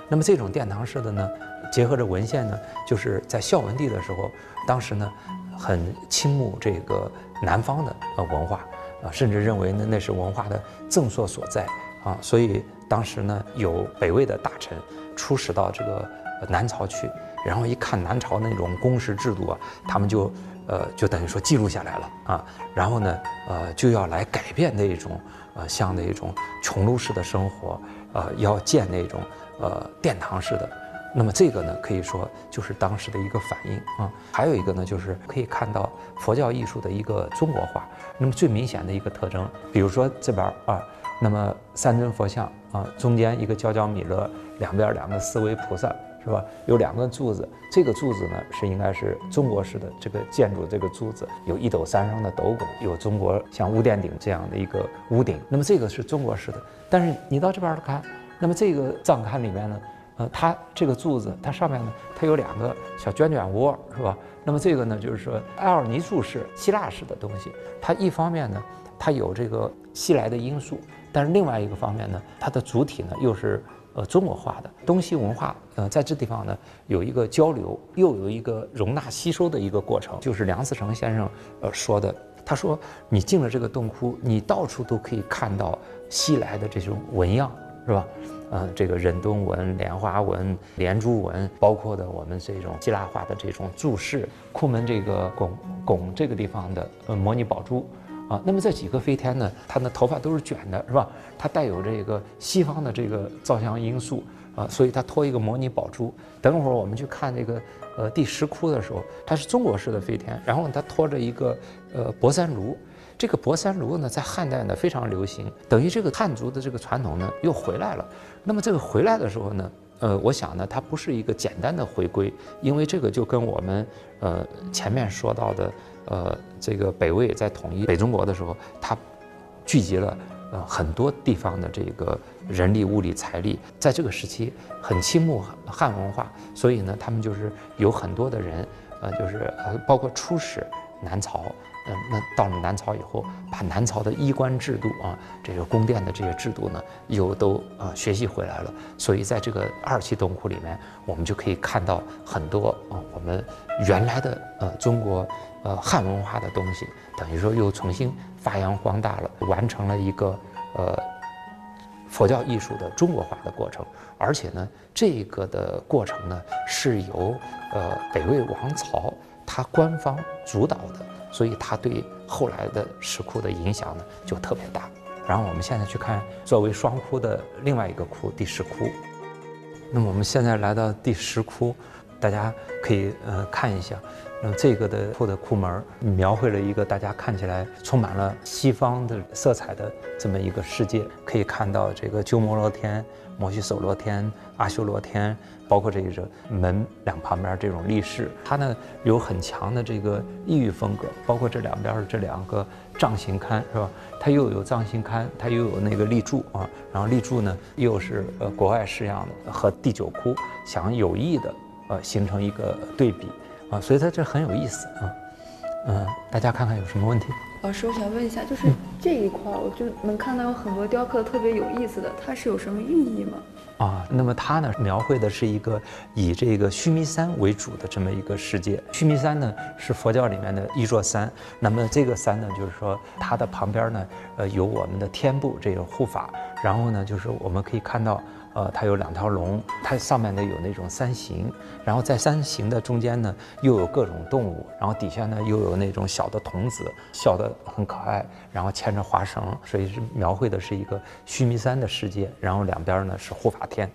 那么这种殿堂式的呢，结合着文献呢，就是在孝文帝的时候，当时呢，很倾慕这个南方的呃文化啊，甚至认为呢那是文化的正朔所在啊，所以当时呢有北魏的大臣出使到这个南朝去，然后一看南朝那种宫室制度啊，他们就呃就等于说记录下来了啊，然后呢呃就要来改变那种呃像那种穹庐式的生活，呃要建那种。呃，殿堂式的，那么这个呢，可以说就是当时的一个反应啊。还有一个呢，就是可以看到佛教艺术的一个中国化。那么最明显的一个特征，比如说这边啊，那么三尊佛像啊，中间一个焦焦弥勒，两边两个四维菩萨，是吧？有两根柱子，这个柱子呢是应该是中国式的这个建筑，这个柱子有一斗三升的斗拱，有中国像屋殿顶这样的一个屋顶。那么这个是中国式的，但是你到这边看。那么这个藏龛里面呢，呃，它这个柱子，它上面呢，它有两个小卷卷窝，是吧？那么这个呢，就是说埃尔尼柱式、希腊式的东西。它一方面呢，它有这个西来的因素，但是另外一个方面呢，它的主体呢又是呃中国化的东西文化，呃，在这地方呢有一个交流，又有一个容纳吸收的一个过程。就是梁思成先生呃说的，他说你进了这个洞窟，你到处都可以看到西来的这种纹样。是吧？嗯，这个忍冬纹、莲花纹、连珠纹，包括的我们这种希腊化的这种柱式，库门这个拱拱这个地方的呃模拟宝珠，啊，那么这几个飞天呢，它的头发都是卷的，是吧？它带有这个西方的这个造像因素啊，所以它托一个模拟宝珠。等会儿我们去看这个呃第十窟的时候，它是中国式的飞天，然后它托着一个呃博三炉。这个博三炉呢，在汉代呢非常流行，等于这个汉族的这个传统呢又回来了。那么这个回来的时候呢，呃，我想呢，它不是一个简单的回归，因为这个就跟我们呃前面说到的，呃，这个北魏在统一北中国的时候，它聚集了呃很多地方的这个人力、物力、财力，在这个时期很倾慕汉文化，所以呢，他们就是有很多的人，呃，就是呃，包括出使南朝。嗯，那到了南朝以后，把南朝的衣冠制度啊，这个宫殿的这些制度呢，又都啊学习回来了。所以在这个二期洞窟里面，我们就可以看到很多啊我们原来的呃中国呃汉文化的东西，等于说又重新发扬光大了，完成了一个呃佛教艺术的中国化的过程。而且呢，这个的过程呢，是由呃北魏王朝他官方主导的。所以它对后来的石窟的影响呢就特别大。然后我们现在去看作为双窟的另外一个窟第十窟。那么我们现在来到第十窟，大家可以呃看一下，那么这个的窟的窟门描绘了一个大家看起来充满了西方的色彩的这么一个世界。可以看到这个鸠摩罗天、摩须叟罗天、阿修罗天。包括这个门两旁边这种立式，它呢有很强的这个异域风格。包括这两边的这两个藏形龛，是吧？它又有藏形龛，它又有那个立柱啊。然后立柱呢又是呃国外式样的，和第九窟想有意的呃形成一个对比啊。所以它这很有意思啊。嗯，大家看看有什么问题？老师，我想问一下，就是这一块，我就能看到有很多雕刻特别有意思的，它是有什么寓意吗？啊，那么它呢，描绘的是一个以这个须弥山为主的这么一个世界。须弥山呢，是佛教里面的一座山。那么这个山呢，就是说它的旁边呢，呃，有我们的天部这个护法。然后呢，就是我们可以看到。呃，它有两条龙，它上面呢有那种三形，然后在三形的中间呢又有各种动物，然后底下呢又有那种小的童子，笑得很可爱，然后牵着花绳，所以是描绘的是一个须弥山的世界，然后两边呢是护法天。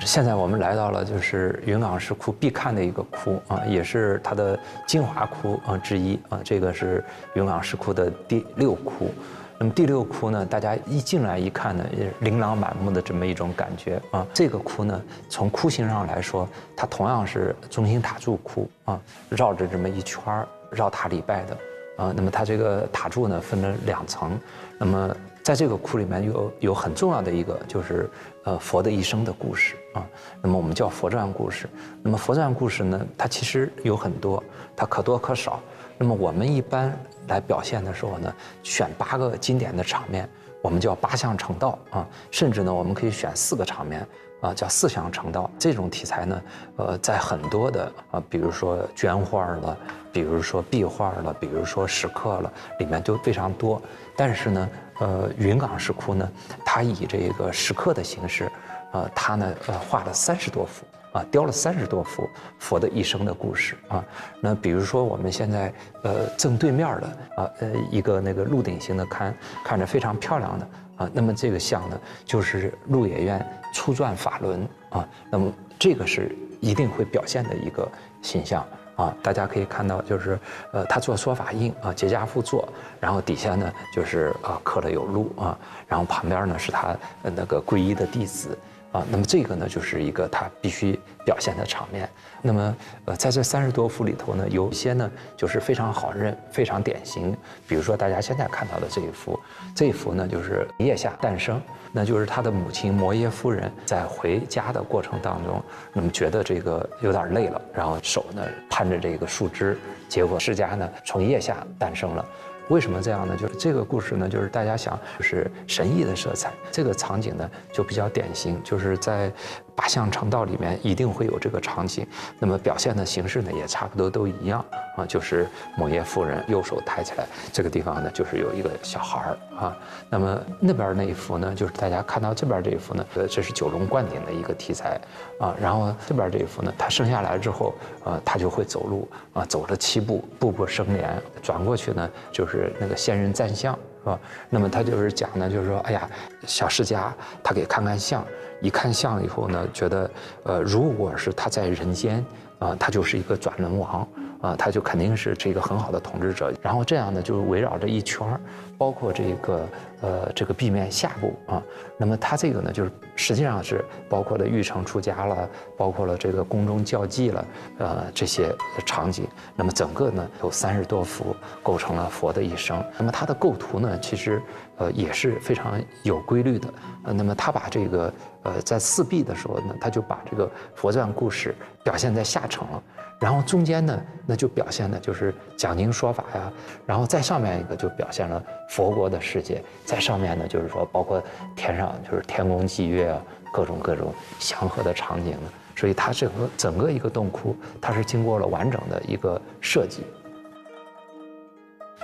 现在我们来到了就是云冈石窟必看的一个窟啊，也是它的精华窟啊之一啊，这个是云冈石窟的第六窟。那么第六窟呢，大家一进来一看呢，也琳琅满目的这么一种感觉啊。这个窟呢，从窟形上来说，它同样是中心塔柱窟啊，绕着这么一圈儿绕塔礼拜的啊。那么它这个塔柱呢，分了两层。那么在这个窟里面有有很重要的一个，就是呃佛的一生的故事啊。那么我们叫佛传故事。那么佛传故事呢，它其实有很多，它可多可少。那么我们一般来表现的时候呢，选八个经典的场面，我们叫八相成道啊，甚至呢，我们可以选四个场面。啊，叫四相成道这种题材呢，呃，在很多的啊，比如说绢画了，比如说壁画了，比如说石刻了，里面都非常多。但是呢，呃，云冈石窟呢，它以这个石刻的形式，呃，它呢，呃，画了三十多幅啊，雕了三十多幅佛的一生的故事啊。那比如说我们现在呃正对面的啊，呃，一个那个鹿鼎形的龛，看着非常漂亮的。啊，那么这个像呢，就是鹿野苑初转法轮啊，那么这个是一定会表现的一个形象啊。大家可以看到，就是呃，他做说法印啊，结跏趺坐，然后底下呢就是啊刻了有鹿啊，然后旁边呢是他那个皈依的弟子。啊，那么这个呢，就是一个他必须表现的场面。那么，呃，在这三十多幅里头呢，有一些呢就是非常好认、非常典型。比如说大家现在看到的这一幅，这一幅呢就是腋下诞生，那就是他的母亲摩耶夫人在回家的过程当中，那么觉得这个有点累了，然后手呢攀着这个树枝，结果释迦呢从腋下诞生了。为什么这样呢？就是这个故事呢，就是大家想，就是神异的色彩。这个场景呢，就比较典型，就是在。八相成道里面一定会有这个场景，那么表现的形式呢也差不多都一样啊，就是摩耶夫人右手抬起来，这个地方呢就是有一个小孩儿啊，那么那边那一幅呢就是大家看到这边这一幅呢，呃这是九龙灌顶的一个题材啊，然后这边这一幅呢，他生下来之后呃他就会走路啊，走了七步，步步生莲，转过去呢就是那个仙人站相。啊？那么他就是讲呢，就是说，哎呀，小世家他给看看相，一看相以后呢，觉得，呃，如果是他在人间啊，他就是一个转轮王。啊，他就肯定是这个很好的统治者，然后这样呢，就围绕着一圈儿，包括这个呃这个壁面下部啊，那么他这个呢，就是实际上是包括了玉成出家了，包括了这个宫中教妓了，呃这些场景，那么整个呢有三十多幅，构成了佛的一生。那么它的构图呢，其实呃也是非常有规律的。呃，那么他把这个呃在四壁的时候呢，他就把这个佛传故事表现在下层了。然后中间呢，那就表现的就是讲经说法呀，然后再上面一个就表现了佛国的世界，在上面呢就是说包括天上就是天宫祭月啊，各种各种祥和的场景呢，所以它整个整个一个洞窟，它是经过了完整的一个设计。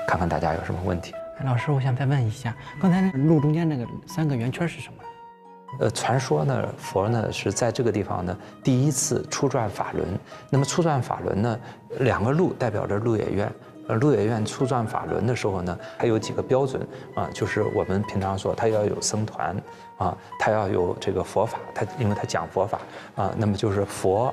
看看大家有什么问题？老师，我想再问一下，刚才那路中间那个三个圆圈是什么？呃，传说呢，佛呢是在这个地方呢第一次初转法轮。那么初转法轮呢，两个鹿代表着鹿野苑。呃，鹿野苑初转法轮的时候呢，它有几个标准啊，就是我们平常说，它要有僧团啊，它要有这个佛法，它因为它讲佛法啊，那么就是佛，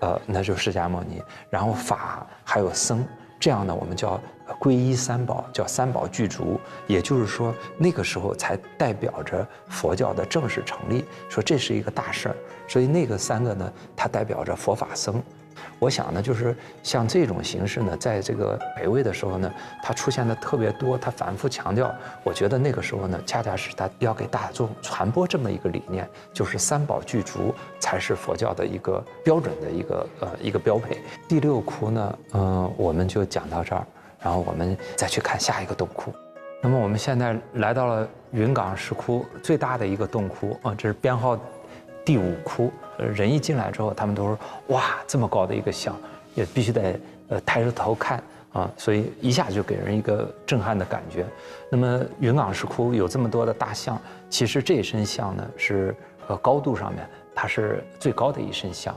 呃，那就释迦牟尼，然后法还有僧。这样呢，我们叫皈依三宝，叫三宝具足，也就是说，那个时候才代表着佛教的正式成立，说这是一个大事儿。所以那个三个呢，它代表着佛法僧。我想呢，就是像这种形式呢，在这个北魏的时候呢，它出现的特别多，它反复强调。我觉得那个时候呢，恰恰是他要给大众传播这么一个理念，就是三宝具足才是佛教的一个标准的一个呃一个标配。第六窟呢，嗯，我们就讲到这儿，然后我们再去看下一个洞窟。那么我们现在来到了云冈石窟最大的一个洞窟啊，这是编号第五窟。呃，人一进来之后，他们都说哇，这么高的一个像，也必须得呃抬着头看啊，所以一下就给人一个震撼的感觉。那么云冈石窟有这么多的大像，其实这一身像呢是呃高度上面它是最高的一身像。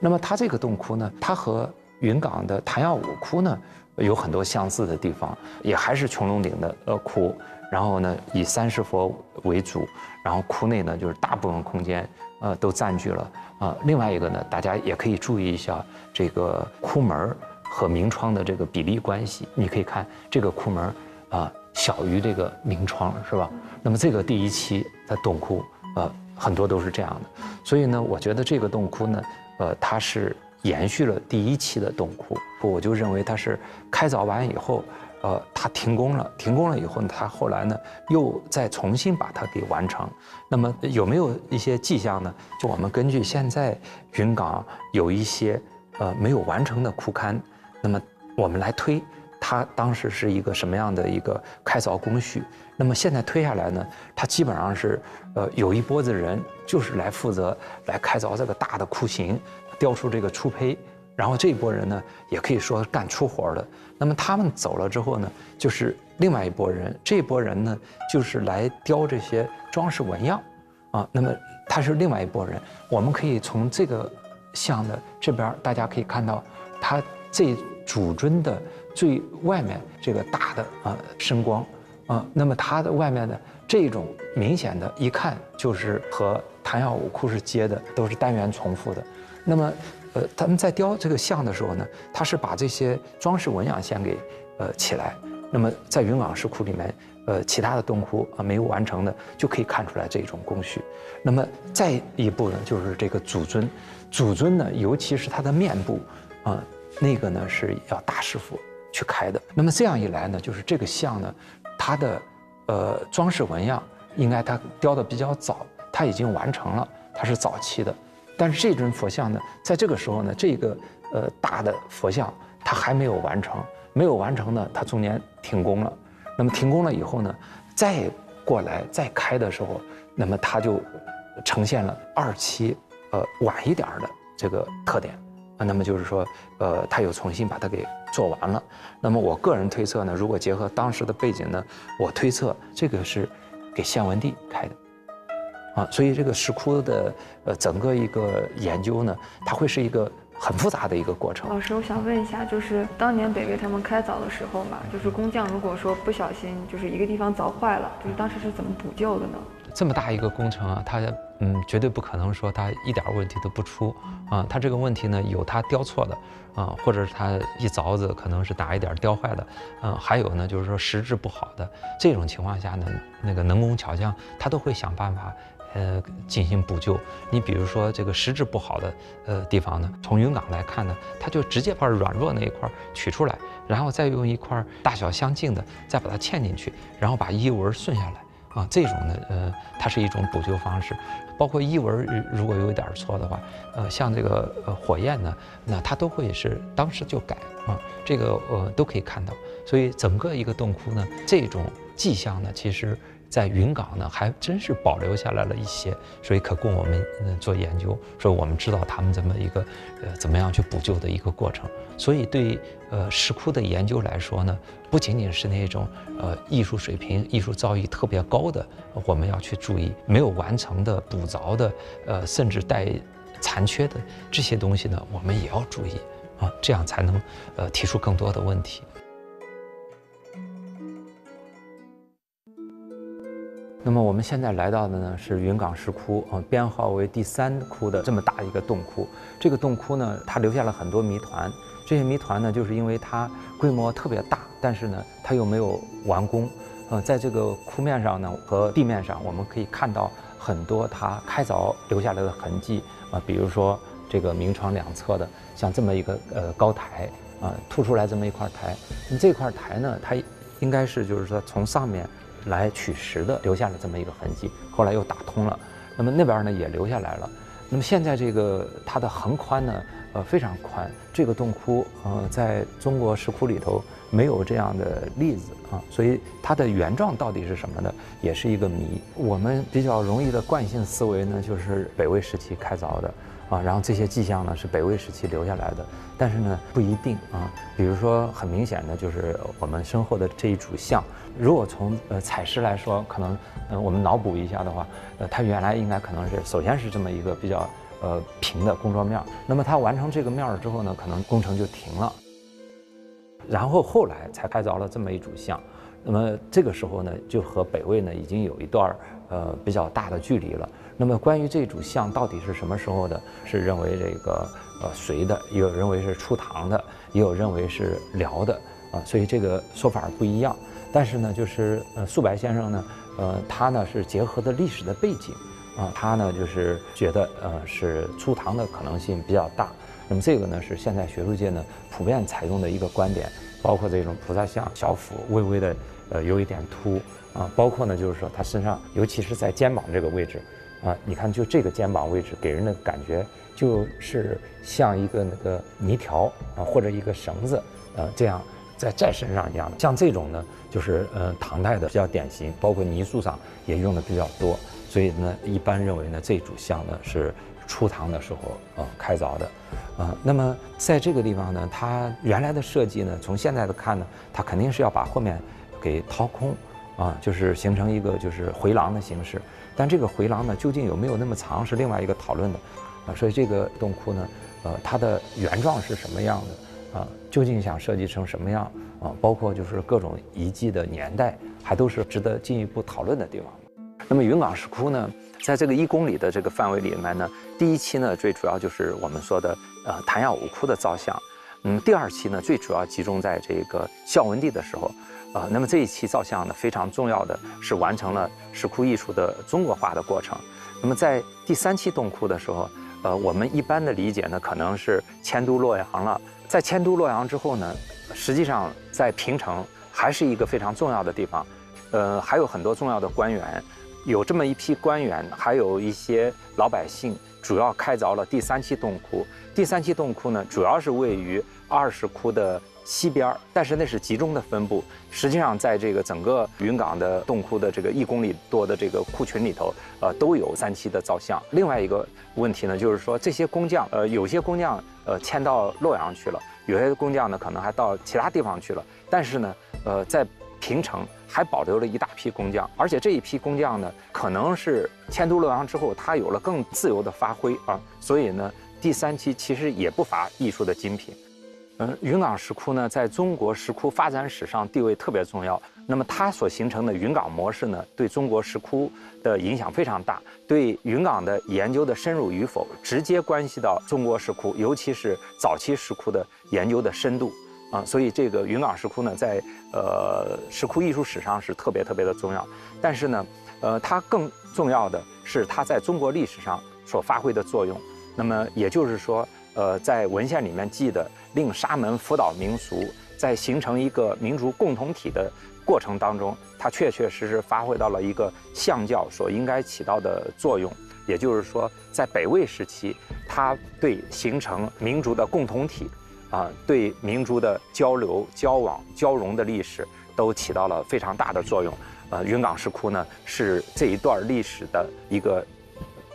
那么它这个洞窟呢，它和云冈的昙曜五窟呢有很多相似的地方，也还是穹窿顶的呃窟，然后呢以三世佛为主，然后窟内呢就是大部分空间。呃，都占据了啊。另外一个呢，大家也可以注意一下这个窟门和明窗的这个比例关系。你可以看这个窟门啊，小于这个明窗，是吧？那么这个第一期的洞窟，呃，很多都是这样的。所以呢，我觉得这个洞窟呢，呃，它是延续了第一期的洞窟，我就认为它是开凿完以后。呃，它停工了，停工了以后呢，它后来呢又再重新把它给完成。那么有没有一些迹象呢？就我们根据现在云冈有一些呃没有完成的库龛，那么我们来推它当时是一个什么样的一个开凿工序。那么现在推下来呢，它基本上是呃有一波子人就是来负责来开凿这个大的窟形，雕出这个初胚。然后这一波人呢，也可以说干粗活的。那么他们走了之后呢，就是另外一拨人。这一拨人呢，就是来雕这些装饰纹样，啊，那么他是另外一拨人。我们可以从这个像的这边，大家可以看到，它这主尊的最外面这个大的啊深光，啊，那么它的外面的这种明显的一看就是和谭耀武窟是接的，都是单元重复的。那么。呃，他们在雕这个像的时候呢，他是把这些装饰纹样先给呃起来。那么在云冈石窟里面，呃，其他的洞窟啊没有完成的，就可以看出来这种工序。那么再一步呢，就是这个祖尊，祖尊呢，尤其是他的面部，啊，那个呢是要大师傅去开的。那么这样一来呢，就是这个像呢，它的呃装饰纹样应该它雕的比较早，它已经完成了，它是早期的。但是这尊佛像呢，在这个时候呢，这个呃大的佛像它还没有完成，没有完成呢，它中间停工了。那么停工了以后呢，再过来再开的时候，那么它就呈现了二期呃晚一点的这个特点啊。那么就是说，呃，它又重新把它给做完了。那么我个人推测呢，如果结合当时的背景呢，我推测这个是给献文帝开的。啊，所以这个石窟的呃整个一个研究呢，它会是一个很复杂的一个过程。老师，我想问一下，就是当年北魏他们开凿的时候嘛，就是工匠如果说不小心就是一个地方凿坏了，就是当时是怎么补救的呢？这么大一个工程啊，它嗯绝对不可能说它一点问题都不出啊。它这个问题呢，有它雕错的啊，或者是它一凿子可能是打一点雕坏的，嗯，还有呢就是说石质不好的这种情况下呢，那个能工巧匠他都会想办法。呃，进行补救。你比如说这个实质不好的呃地方呢，从云冈来看呢，它就直接把软弱那一块取出来，然后再用一块大小相近的再把它嵌进去，然后把衣纹顺下来啊。这种呢，呃，它是一种补救方式。包括衣纹如果有一点错的话，呃，像这个呃火焰呢，那它都会是当时就改啊。这个呃都可以看到。所以整个一个洞窟呢，这种迹象呢，其实。在云冈呢，还真是保留下来了一些，所以可供我们做研究。说我们知道他们这么一个，呃，怎么样去补救的一个过程。所以对呃石窟的研究来说呢，不仅仅是那种呃艺术水平、艺术造诣特别高的，我们要去注意没有完成的、补凿的，呃，甚至带残缺的这些东西呢，我们也要注意啊，这样才能呃提出更多的问题。那么我们现在来到的呢是云冈石窟啊，编号为第三窟的这么大一个洞窟。这个洞窟呢，它留下了很多谜团。这些谜团呢，就是因为它规模特别大，但是呢，它又没有完工。呃，在这个窟面上呢和地面上，我们可以看到很多它开凿留下来的痕迹啊，比如说这个明窗两侧的像这么一个呃高台啊，凸出来这么一块台。那这块台呢，它应该是就是说从上面。来取石的留下了这么一个痕迹，后来又打通了，那么那边呢也留下来了。那么现在这个它的横宽呢，呃非常宽。这个洞窟呃在中国石窟里头没有这样的例子啊，所以它的原状到底是什么呢，也是一个谜。我们比较容易的惯性思维呢，就是北魏时期开凿的。啊，然后这些迹象呢是北魏时期留下来的，但是呢不一定啊。比如说很明显的就是我们身后的这一组像，如果从呃采石来说，可能呃我们脑补一下的话，呃它原来应该可能是首先是这么一个比较呃平的工作面，那么它完成这个面儿之后呢，可能工程就停了，然后后来才开凿了这么一组像，那么这个时候呢就和北魏呢已经有一段呃比较大的距离了。那么关于这组像到底是什么时候的？是认为这个呃隋的，也有认为是初唐的，也有认为是辽的啊，所以这个说法不一样。但是呢，就是呃素白先生呢，呃他呢是结合的历史的背景啊，他呢就是觉得呃是初唐的可能性比较大。那么这个呢是现在学术界呢普遍采用的一个观点，包括这种菩萨像小腹微微的呃有一点凸啊，包括呢就是说他身上尤其是在肩膀这个位置。啊，你看，就这个肩膀位置给人的感觉，就是像一个那个泥条啊，或者一个绳子，呃，这样在寨身上一样的。像这种呢，就是呃唐代的比较典型，包括泥塑上也用的比较多。所以呢，一般认为呢，这组像呢是初唐的时候呃开凿的，啊，那么在这个地方呢，它原来的设计呢，从现在的看呢，它肯定是要把后面给掏空，啊，就是形成一个就是回廊的形式。但这个回廊呢，究竟有没有那么长，是另外一个讨论的，啊，所以这个洞窟呢，呃，它的原状是什么样的，啊，究竟想设计成什么样，啊，包括就是各种遗迹的年代，还都是值得进一步讨论的地方。那么云冈石窟呢，在这个一公里的这个范围里面呢，第一期呢最主要就是我们说的呃昙曜五窟的造像，嗯，第二期呢最主要集中在这个孝文帝的时候，啊，那么这一期造像呢非常重要的是完成了石窟艺术的中国化的过程。那么在第三期洞窟的时候，呃，我们一般的理解呢可能是迁都洛阳了，在迁都洛阳之后呢，实际上在平城还是一个非常重要的地方，呃，还有很多重要的官员。有这么一批官员，还有一些老百姓，主要开凿了第三期洞窟。第三期洞窟呢，主要是位于二石窟的西边，但是那是集中的分布。实际上，在这个整个云冈的洞窟的这个一公里多的这个窟群里头，呃，都有三期的造像。另外一个问题呢，就是说这些工匠，呃，有些工匠呃迁到洛阳去了，有些工匠呢可能还到其他地方去了。但是呢，呃，在平城。还保留了一大批工匠，而且这一批工匠呢，可能是迁都洛阳之后，他有了更自由的发挥啊，所以呢，第三期其实也不乏艺术的精品。嗯，云冈石窟呢，在中国石窟发展史上地位特别重要。那么它所形成的云冈模式呢，对中国石窟的影响非常大，对云冈的研究的深入与否，直接关系到中国石窟，尤其是早期石窟的研究的深度。啊，所以这个云冈石窟呢，在呃石窟艺术史上是特别特别的重要。但是呢，呃，它更重要的是它在中国历史上所发挥的作用。那么也就是说，呃，在文献里面记的令沙门辅导民俗，在形成一个民族共同体的过程当中，它确确实实发挥到了一个相教所应该起到的作用。也就是说，在北魏时期，它对形成民族的共同体。啊，对民族的交流、交往、交融的历史都起到了非常大的作用。呃，云冈石窟呢是这一段历史的一个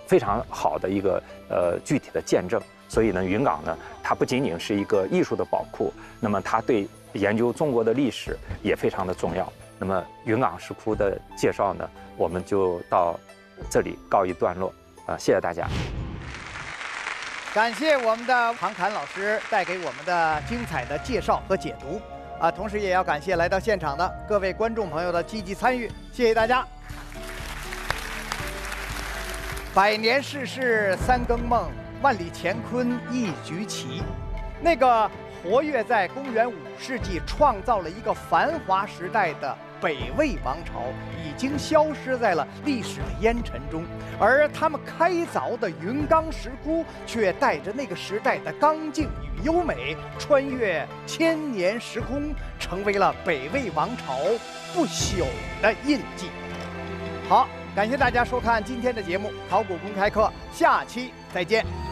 非常好的一个呃具体的见证。所以呢，云冈呢它不仅仅是一个艺术的宝库，那么它对研究中国的历史也非常的重要。那么云冈石窟的介绍呢，我们就到这里告一段落。啊，谢谢大家。感谢我们的庞侃老师带给我们的精彩的介绍和解读，啊，同时也要感谢来到现场的各位观众朋友的积极参与，谢谢大家。百年世事三更梦，万里乾坤一局棋。那个活跃在公元五世纪、创造了一个繁华时代的。北魏王朝已经消失在了历史的烟尘中，而他们开凿的云冈石窟却带着那个时代的刚劲与优美，穿越千年时空，成为了北魏王朝不朽的印记。好，感谢大家收看今天的节目《考古公开课》，下期再见。